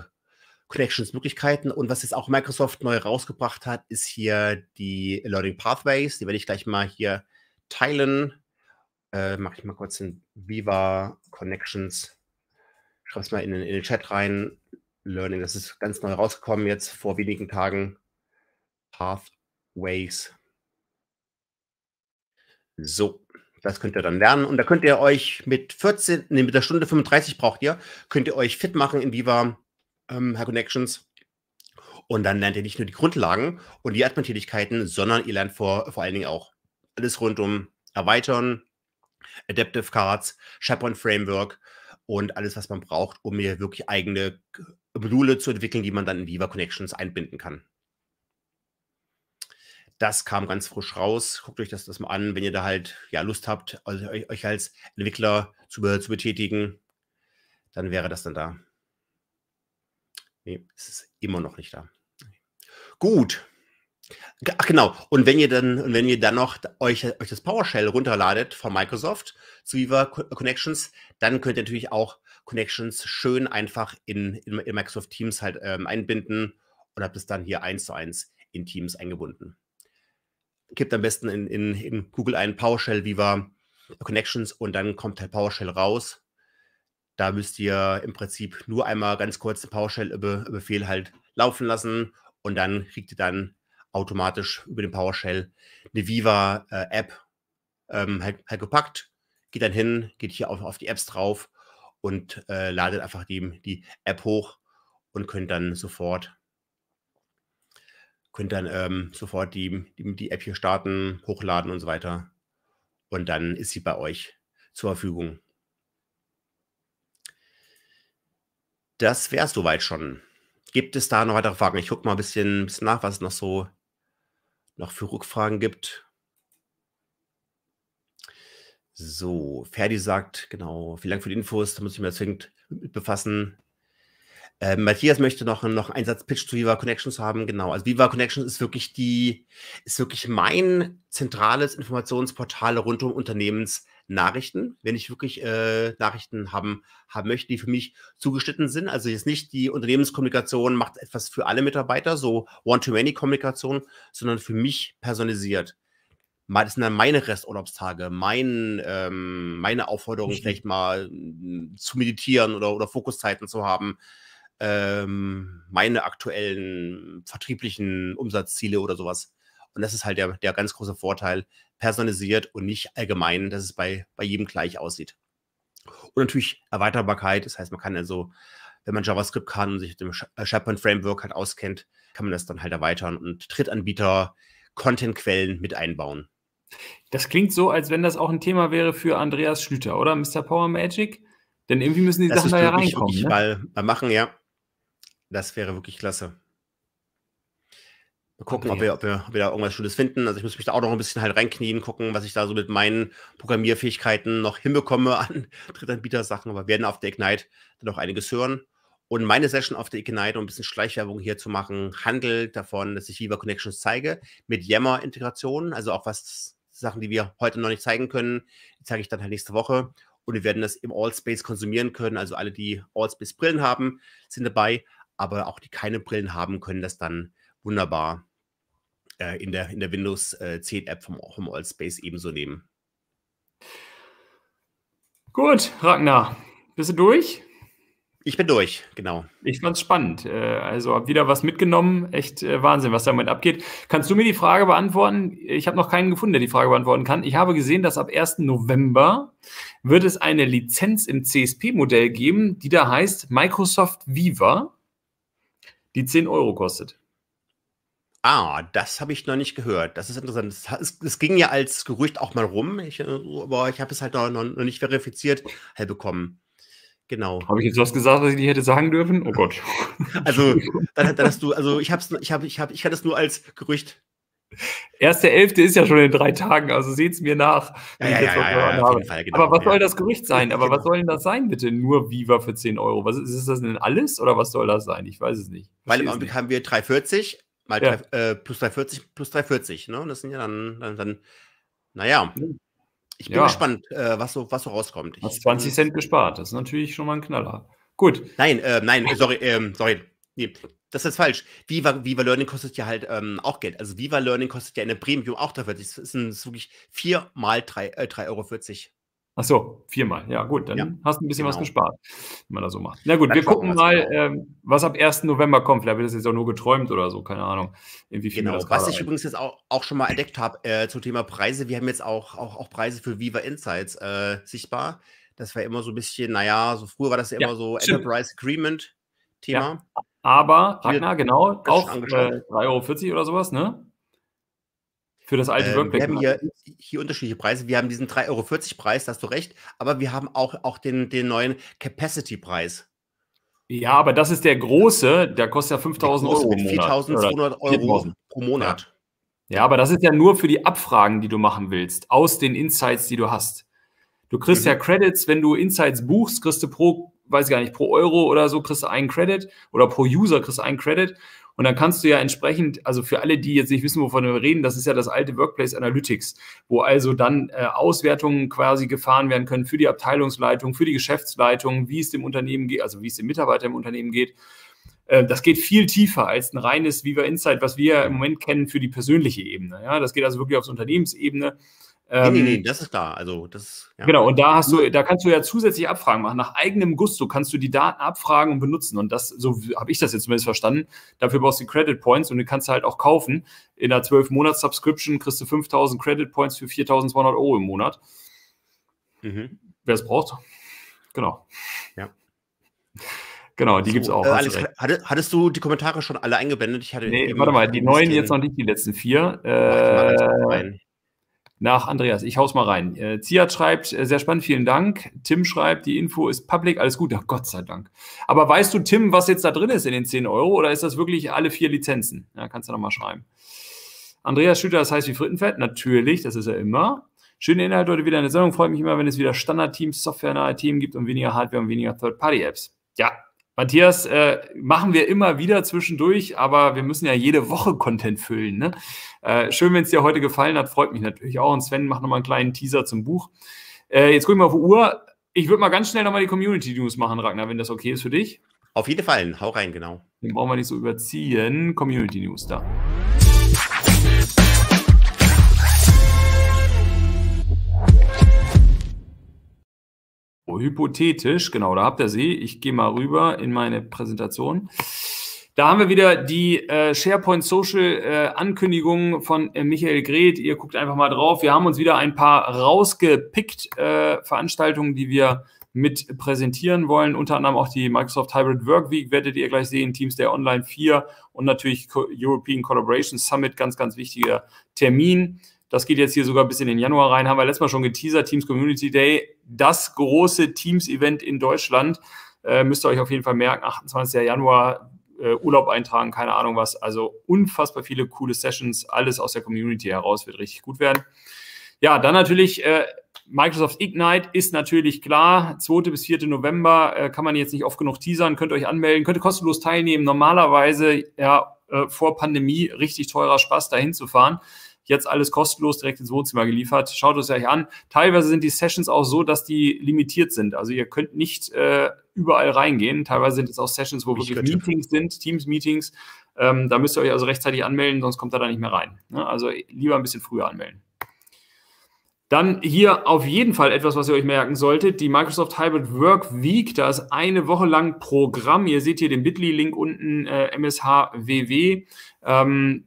Connections Möglichkeiten. Und was jetzt auch Microsoft neu rausgebracht hat, ist hier die Learning Pathways. Die werde ich gleich mal hier teilen. Äh, Mache ich mal kurz in Viva Connections. Schreibe es mal in, in den Chat rein. Learning, das ist ganz neu rausgekommen jetzt vor wenigen Tagen. Pathways. So, das könnt ihr dann lernen. Und da könnt ihr euch mit 14, nee, mit der Stunde 35 braucht ihr, könnt ihr euch fit machen in Viva ähm, Hair Connections. Und dann lernt ihr nicht nur die Grundlagen und die Admin-Tätigkeiten, sondern ihr lernt vor, vor allen Dingen auch alles rund um Erweitern, Adaptive Cards, SharePoint Framework und alles, was man braucht, um mir wirklich eigene Module zu entwickeln, die man dann in Viva Connections einbinden kann. Das kam ganz frisch raus. Guckt euch das, das mal an, wenn ihr da halt ja, Lust habt, also euch, euch als Entwickler zu, zu betätigen, dann wäre das dann da. Nee, es ist immer noch nicht da. Gut. Ach genau. Und wenn ihr dann, wenn ihr dann noch euch, euch das PowerShell runterladet von Microsoft zu Viva Connections, dann könnt ihr natürlich auch Connections schön einfach in, in, in Microsoft Teams halt ähm, einbinden und habt es dann hier eins zu eins in Teams eingebunden gibt am besten in, in, in Google ein PowerShell Viva Connections und dann kommt halt PowerShell raus. Da müsst ihr im Prinzip nur einmal ganz kurz den PowerShell-Befehl halt laufen lassen und dann kriegt ihr dann automatisch über den PowerShell eine Viva-App äh, ähm, halt, halt, gepackt. Geht dann hin, geht hier auf, auf die Apps drauf und äh, ladet einfach die, die App hoch und könnt dann sofort könnt dann ähm, sofort die, die, die App hier starten, hochladen und so weiter. Und dann ist sie bei euch zur Verfügung. Das wäre es soweit schon. Gibt es da noch weitere Fragen? Ich gucke mal ein bisschen, ein bisschen nach, was es noch so noch für Rückfragen gibt. So, Ferdi sagt, genau, vielen Dank für die Infos, da muss ich mir zwingend mit befassen. Äh, Matthias möchte noch, noch einen Satz Pitch zu Viva Connections haben. Genau. Also Viva Connections ist wirklich die, ist wirklich mein zentrales Informationsportal rund um Unternehmensnachrichten. Wenn ich wirklich äh, Nachrichten haben, haben möchte, die für mich zugeschnitten sind. Also jetzt nicht die Unternehmenskommunikation macht etwas für alle Mitarbeiter, so One-to-Many-Kommunikation, sondern für mich personalisiert das sind dann meine Resturlaubstage, mein, ähm, meine Aufforderung, vielleicht mal hm, zu meditieren oder, oder Fokuszeiten zu haben, ähm, meine aktuellen vertrieblichen Umsatzziele oder sowas. Und das ist halt der, der ganz große Vorteil, personalisiert und nicht allgemein, dass es bei, bei jedem gleich aussieht. Und natürlich Erweiterbarkeit, das heißt, man kann also, wenn man JavaScript kann und sich mit dem äh, SharePoint Framework halt auskennt, kann man das dann halt erweitern und Drittanbieter, Contentquellen mit einbauen. Das klingt so, als wenn das auch ein Thema wäre für Andreas Schlüter, oder Mr. Power Magic? Denn irgendwie müssen die das Sachen da ja reinkommen. Wirklich ne? mal, mal machen, ja. Das wäre wirklich klasse. Mal gucken, ob wir, ob, wir, ob wir da irgendwas Schönes finden. Also ich muss mich da auch noch ein bisschen halt reinknien, gucken, was ich da so mit meinen Programmierfähigkeiten noch hinbekomme an Drittanbieter-Sachen. Aber wir werden auf der Ignite dann auch einiges hören. Und meine Session auf der Ignite, um ein bisschen Schleichwerbung hier zu machen, handelt davon, dass ich Viva Connections zeige mit Yammer-Integration, also auch was Sachen, die wir heute noch nicht zeigen können, die zeige ich dann halt nächste Woche. Und wir werden das im Allspace konsumieren können. Also alle, die Allspace-Brillen haben, sind dabei. Aber auch die keine Brillen haben, können das dann wunderbar äh, in der, in der Windows äh, 10 App vom, vom Allspace ebenso nehmen. Gut, Ragnar, bist du durch? Ich bin durch, genau. Ich fand's spannend. Äh, also habe wieder was mitgenommen. Echt äh, Wahnsinn, was damit abgeht. Kannst du mir die Frage beantworten? Ich habe noch keinen gefunden, der die Frage beantworten kann. Ich habe gesehen, dass ab 1. November wird es eine Lizenz im CSP-Modell geben, die da heißt Microsoft Viva, die 10 Euro kostet. Ah, das habe ich noch nicht gehört. Das ist interessant. Es ging ja als Gerücht auch mal rum, ich, äh, aber ich habe es halt noch, noch nicht verifiziert halt bekommen. Genau. Habe ich jetzt was gesagt, was ich nicht hätte sagen dürfen? Oh Gott. Also, dann, dann hast du, also ich hab's, ich habe, ich habe, ich kann das nur als Gerücht. Erste Elfte ist ja schon in drei Tagen, also seht es mir nach. Ja, ja, ja, Fall, genau, Aber was soll das Gerücht sein? Aber was soll denn das sein, bitte? Nur Viva für 10 Euro. Was ist, ist das denn alles oder was soll das sein? Ich weiß es nicht. Weil im Augenblick haben wir 340 mal 3, äh, plus 340 plus 340. Ne? Das sind ja dann, dann, dann naja. Ich bin ja. gespannt, äh, was, so, was so rauskommt. Ich, Hast 20 Cent gespart. Das ist natürlich schon mal ein Knaller. Gut. Nein, äh, nein, sorry, ähm, sorry. Nee, das ist falsch. Viva, Viva Learning kostet ja halt ähm, auch Geld. Also Viva Learning kostet ja eine Premium auch 3,40. Das ist wirklich viermal 3,40 äh, 3 Euro. Ach so, viermal. Ja, gut, dann ja, hast du ein bisschen genau. was gespart, wenn man das so macht. Na gut, dann wir gucken mal, genau. ähm, was ab 1. November kommt. Vielleicht wird das jetzt auch nur geträumt oder so, keine Ahnung. genau, was ich ein. übrigens jetzt auch, auch schon mal entdeckt habe äh, zum Thema Preise. Wir haben jetzt auch, auch, auch Preise für Viva Insights äh, sichtbar. Das war immer so ein bisschen, naja, so früher war das ja immer so stimmt. Enterprise Agreement Thema. Ja, aber, Ragnar, genau, auch äh, 3,40 Euro oder sowas, ne? Für das alte ähm, Workplace. Wir haben hier, hier, unterschiedliche Preise. Wir haben diesen 3,40 Euro Preis, da hast du recht, aber wir haben auch, auch den, den neuen Capacity-Preis. Ja, aber das ist der große, der kostet ja 5000 Euro. 4200 Euro pro Monat. Ja. ja. aber das ist ja nur für die Abfragen, die du machen willst, aus den Insights, die du hast. Du kriegst mhm. ja Credits, wenn du Insights buchst, kriegst du pro, weiß ich gar nicht, pro Euro oder so kriegst du einen Credit oder pro User kriegst du einen Credit. Und dann kannst du ja entsprechend, also für alle, die jetzt nicht wissen, wovon wir reden, das ist ja das alte Workplace Analytics, wo also dann äh, Auswertungen quasi gefahren werden können für die Abteilungsleitung, für die Geschäftsleitung, wie es dem Unternehmen geht, also wie es dem Mitarbeiter im Unternehmen geht. Äh, das geht viel tiefer als ein reines Viva Insight, was wir im Moment kennen für die persönliche Ebene. Ja, das geht also wirklich aufs Unternehmensebene. Ähm, nee, nee, nee, das ist klar. Also das, ja. Genau, und da hast du, da kannst du ja zusätzlich Abfragen machen. Nach eigenem Gusto kannst du die Daten abfragen und benutzen. Und das, so habe ich das jetzt zumindest verstanden. Dafür brauchst du Credit Points und die kannst du halt auch kaufen. In einer 12-Monats-Subscription kriegst du 5000 Credit Points für 4200 Euro im Monat. Mhm. Wer es braucht. Genau. Ja. Genau, die so, gibt es auch. Äh, Alex, hattest, hattest du die Kommentare schon alle eingeblendet? Ich hatte nee, warte mal, die neuen jetzt noch nicht, die letzten vier. Äh, nach Andreas. Ich hau's mal rein. Äh, Ziad schreibt, äh, sehr spannend, vielen Dank. Tim schreibt, die Info ist public, alles gut. Ach, Gott sei Dank. Aber weißt du, Tim, was jetzt da drin ist in den 10 Euro oder ist das wirklich alle vier Lizenzen? Ja, kannst du nochmal schreiben. Andreas Schütter, das heißt wie Frittenfett? Natürlich, das ist er immer. Schöne Inhalte heute wieder in der Sendung. Freue mich immer, wenn es wieder Standard-Teams, softwarenahe Themen gibt und weniger Hardware und weniger Third-Party-Apps. Ja, Matthias, äh, machen wir immer wieder zwischendurch, aber wir müssen ja jede Woche Content füllen. Ne? Äh, schön, wenn es dir heute gefallen hat, freut mich natürlich auch. Und Sven macht nochmal einen kleinen Teaser zum Buch. Äh, jetzt gucken wir auf die Uhr. Ich würde mal ganz schnell nochmal die Community News machen, Ragnar, wenn das okay ist für dich. Auf jeden Fall, hau rein, genau. Den brauchen wir nicht so überziehen. Community News da. Hypothetisch, genau, da habt ihr sie. Ich gehe mal rüber in meine Präsentation. Da haben wir wieder die äh, SharePoint Social äh, Ankündigungen von äh, Michael Greth. Ihr guckt einfach mal drauf. Wir haben uns wieder ein paar rausgepickt äh, Veranstaltungen, die wir mit präsentieren wollen. Unter anderem auch die Microsoft Hybrid Work Week werdet ihr gleich sehen, Teams der Online 4 und natürlich European Collaboration Summit, ganz, ganz wichtiger Termin. Das geht jetzt hier sogar bis in den Januar rein. Haben wir letztes Mal schon geteasert. Teams Community Day, das große Teams-Event in Deutschland. Äh, müsst ihr euch auf jeden Fall merken. 28. Januar, äh, Urlaub eintragen, keine Ahnung was. Also unfassbar viele coole Sessions. Alles aus der Community heraus wird richtig gut werden. Ja, dann natürlich äh, Microsoft Ignite ist natürlich klar. 2. bis 4. November äh, kann man jetzt nicht oft genug teasern. Könnt ihr euch anmelden, könnt ihr kostenlos teilnehmen. Normalerweise ja äh, vor Pandemie richtig teurer Spaß, dahin zu fahren jetzt alles kostenlos direkt ins Wohnzimmer geliefert. Schaut es euch an. Teilweise sind die Sessions auch so, dass die limitiert sind. Also ihr könnt nicht äh, überall reingehen. Teilweise sind es auch Sessions, wo wirklich Meetings sind, Teams-Meetings. Ähm, da müsst ihr euch also rechtzeitig anmelden, sonst kommt ihr da nicht mehr rein. Ne? Also lieber ein bisschen früher anmelden. Dann hier auf jeden Fall etwas, was ihr euch merken solltet, die Microsoft Hybrid Work Week. Da ist eine Woche lang Programm. Ihr seht hier den Bitly-Link unten, äh, MSHWW. Ähm,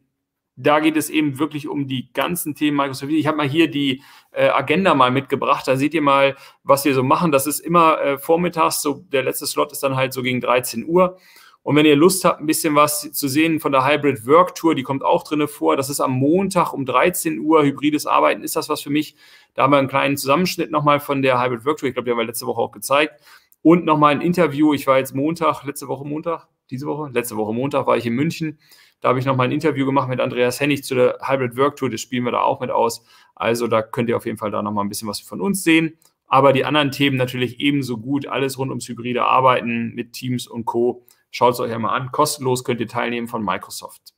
da geht es eben wirklich um die ganzen Themen Microsoft. Ich habe mal hier die äh, Agenda mal mitgebracht. Da seht ihr mal, was wir so machen. Das ist immer äh, vormittags. So der letzte Slot ist dann halt so gegen 13 Uhr. Und wenn ihr Lust habt, ein bisschen was zu sehen von der Hybrid Work Tour, die kommt auch drinne vor. Das ist am Montag um 13 Uhr. Hybrides Arbeiten ist das was für mich. Da haben wir einen kleinen Zusammenschnitt nochmal von der Hybrid Work Tour. Ich glaube, die haben wir letzte Woche auch gezeigt. Und nochmal ein Interview. Ich war jetzt Montag, letzte Woche Montag, diese Woche, letzte Woche Montag war ich in München da habe ich noch mal ein Interview gemacht mit Andreas Hennig zu der Hybrid Work Tour. Das spielen wir da auch mit aus. Also da könnt ihr auf jeden Fall da noch mal ein bisschen was von uns sehen. Aber die anderen Themen natürlich ebenso gut. Alles rund ums hybride Arbeiten mit Teams und Co. Schaut es euch einmal an. Kostenlos könnt ihr teilnehmen von Microsoft.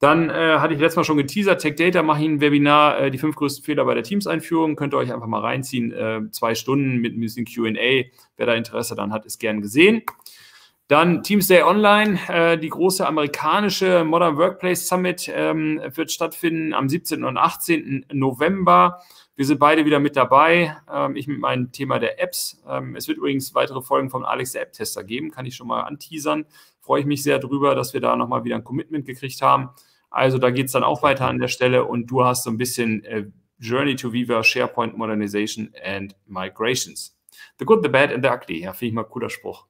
Dann äh, hatte ich letztes Mal schon geteasert, Tech Data mache ich ein Webinar, äh, die fünf größten Fehler bei der Teams-Einführung. Könnt ihr euch einfach mal reinziehen. Äh, zwei Stunden mit ein bisschen QA. Wer da Interesse dann hat, ist gern gesehen. Dann Teams Day Online, äh, die große amerikanische Modern Workplace Summit ähm, wird stattfinden am 17. und 18. November. Wir sind beide wieder mit dabei. Ähm, ich mit meinem Thema der Apps. Ähm, es wird übrigens weitere Folgen vom Alex der App-Tester geben, kann ich schon mal anteasern. Freue ich mich sehr drüber, dass wir da nochmal wieder ein Commitment gekriegt haben. Also da geht es dann auch weiter an der Stelle und du hast so ein bisschen äh, Journey to Viva, SharePoint Modernization and Migrations. The Good, the Bad and the Ugly. Ja, finde ich mal ein cooler Spruch.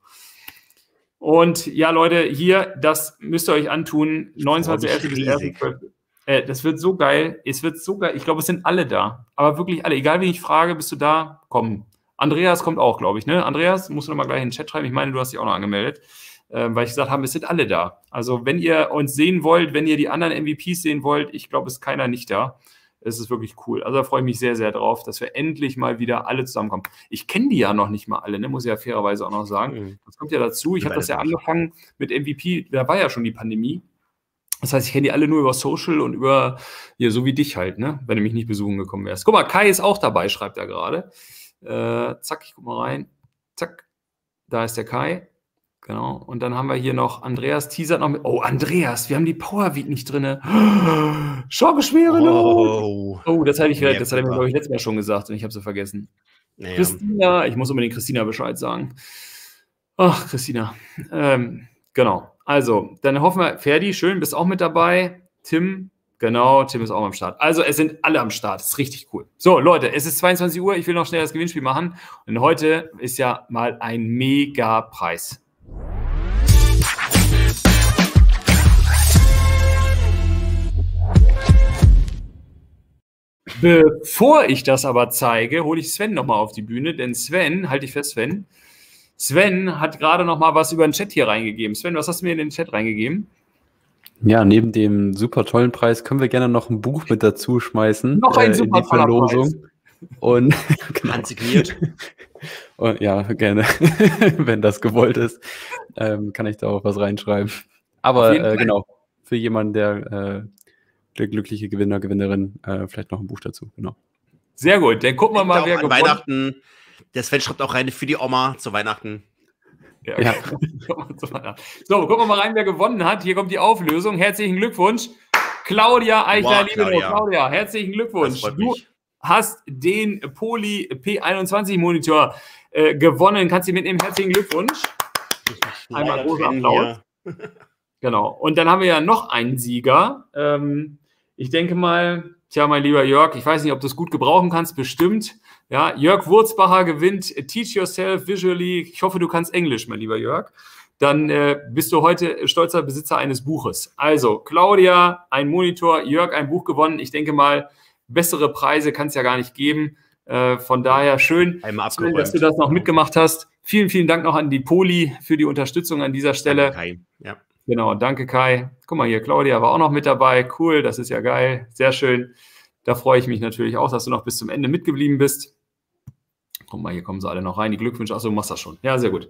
Und ja, Leute, hier, das müsst ihr euch antun. 29.11. bis 1.12. Äh, das wird so geil. Es wird so geil. Ich glaube, es sind alle da. Aber wirklich alle. Egal, wie ich frage, bist du da? Komm. Andreas kommt auch, glaube ich. Ne? Andreas, musst du noch mal gleich in den Chat schreiben. Ich meine, du hast dich auch noch angemeldet. Äh, weil ich gesagt habe, es sind alle da. Also, wenn ihr uns sehen wollt, wenn ihr die anderen MVPs sehen wollt, ich glaube, ist keiner nicht da es ist wirklich cool. Also da freue ich mich sehr, sehr drauf, dass wir endlich mal wieder alle zusammenkommen. Ich kenne die ja noch nicht mal alle, ne? muss ich ja fairerweise auch noch sagen. Mhm. Das kommt ja dazu. Ich habe das ja angefangen mit MVP, da war ja schon die Pandemie. Das heißt, ich kenne die alle nur über Social und über, ja, so wie dich halt, ne? wenn du mich nicht besuchen gekommen wärst. Guck mal, Kai ist auch dabei, schreibt er gerade. Äh, zack, ich guck mal rein. Zack, da ist der Kai. Genau. Und dann haben wir hier noch Andreas teasert noch mit. Oh, Andreas, wir haben die Power Week nicht drin. Schockeschwere oh, oh, das hatte ich das hat er mir, glaube ich, letztes Mal schon gesagt und ich habe es vergessen. Naja. Christina, ich muss unbedingt Christina Bescheid sagen. Ach, Christina. Ähm, genau. Also, dann hoffen wir, Ferdi, schön, bist auch mit dabei. Tim, genau, Tim ist auch am Start. Also, es sind alle am Start. Das ist richtig cool. So, Leute, es ist 22 Uhr. Ich will noch schnell das Gewinnspiel machen. Und heute ist ja mal ein Mega-Preis. Bevor ich das aber zeige, hole ich Sven nochmal auf die Bühne, denn Sven, halte ich fest, Sven, Sven hat gerade nochmal was über den Chat hier reingegeben. Sven, was hast du mir in den Chat reingegeben? Ja, neben dem super tollen Preis können wir gerne noch ein Buch mit dazu schmeißen. Noch ein äh, super toller Preis. Und genau. Handsigniert. Und, ja, gerne. Wenn das gewollt ist, ähm, kann ich da auch was reinschreiben. Aber äh, genau, für jemanden, der, äh, der glückliche Gewinner, Gewinnerin, äh, vielleicht noch ein Buch dazu. Genau. Sehr gut, dann gucken wir mal, wer gewonnen Weihnachten, der Sven schreibt auch rein für die Oma zu Weihnachten. Ja. ja. so, gucken wir mal rein, wer gewonnen hat. Hier kommt die Auflösung. Herzlichen Glückwunsch. Claudia Eichler, wow, liebe Claudia. Claudia, herzlichen Glückwunsch. Du hast den Poly P21 Monitor äh, gewonnen. Kannst du mitnehmen? Herzlichen Glückwunsch. Einmal großer Applaus. genau. Und dann haben wir ja noch einen Sieger. Ähm, ich denke mal, tja, mein lieber Jörg, ich weiß nicht, ob du es gut gebrauchen kannst, bestimmt. Ja, Jörg Wurzbacher gewinnt Teach Yourself Visually. Ich hoffe, du kannst Englisch, mein lieber Jörg. Dann äh, bist du heute stolzer Besitzer eines Buches. Also, Claudia, ein Monitor, Jörg, ein Buch gewonnen. Ich denke mal, bessere Preise kann es ja gar nicht geben. Äh, von daher schön, schön, dass du das noch mitgemacht hast. Vielen, vielen Dank noch an die Poli für die Unterstützung an dieser Stelle. Danke, Kai. Ja. Genau, danke Kai. Guck mal hier, Claudia war auch noch mit dabei. Cool, das ist ja geil. Sehr schön. Da freue ich mich natürlich auch, dass du noch bis zum Ende mitgeblieben bist. Guck mal, hier kommen sie alle noch rein. Die Glückwünsche. Achso, du machst das schon. Ja, sehr gut.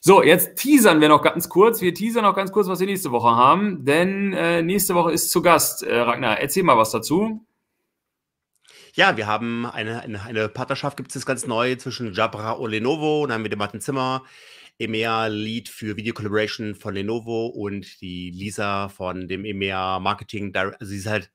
So, jetzt teasern wir noch ganz kurz. Wir teasern noch ganz kurz, was wir nächste Woche haben. Denn äh, nächste Woche ist zu Gast. Äh, Ragnar, erzähl mal was dazu. Ja, wir haben eine, eine, eine Partnerschaft, gibt es ganz neu zwischen Jabra und Lenovo. Dann haben wir den Martin Zimmer, EMEA Lead für Video Collaboration von Lenovo und die Lisa von dem EMEA Marketing. Also sie ist halt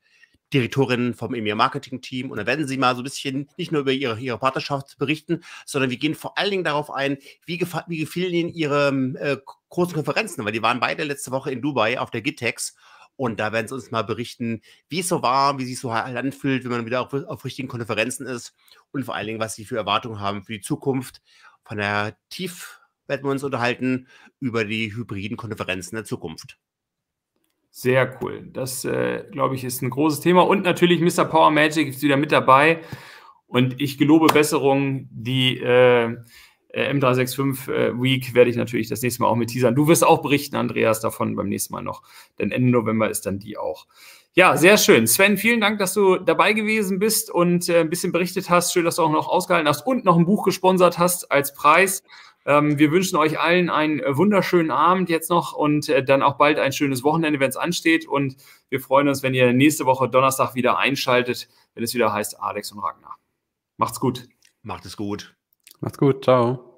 Direktorin vom EMEA Marketing Team. Und dann werden sie mal so ein bisschen nicht nur über ihre, ihre Partnerschaft berichten, sondern wir gehen vor allen Dingen darauf ein, wie, wie gefielen ihnen ihre äh, großen Konferenzen, weil die waren beide letzte Woche in Dubai auf der GITEX und da werden sie uns mal berichten, wie es so war, wie sich so anfühlt, wenn man wieder auf, auf richtigen Konferenzen ist und vor allen Dingen, was sie für Erwartungen haben für die Zukunft. Von der Tief werden wir uns unterhalten über die hybriden Konferenzen der Zukunft. Sehr cool. Das, äh, glaube ich, ist ein großes Thema. Und natürlich Mr. Power Magic ist wieder mit dabei. Und ich gelobe Besserung, die äh, äh, M365 äh, Week werde ich natürlich das nächste Mal auch mit teasern. Du wirst auch berichten, Andreas, davon beim nächsten Mal noch. Denn Ende November ist dann die auch. Ja, sehr schön. Sven, vielen Dank, dass du dabei gewesen bist und äh, ein bisschen berichtet hast. Schön, dass du auch noch ausgehalten hast und noch ein Buch gesponsert hast als Preis. Ähm, wir wünschen euch allen einen wunderschönen Abend jetzt noch und äh, dann auch bald ein schönes Wochenende, wenn es ansteht. Und wir freuen uns, wenn ihr nächste Woche Donnerstag wieder einschaltet, wenn es wieder heißt Alex und Ragnar. Macht's gut. Macht es gut. Macht's gut. Ciao.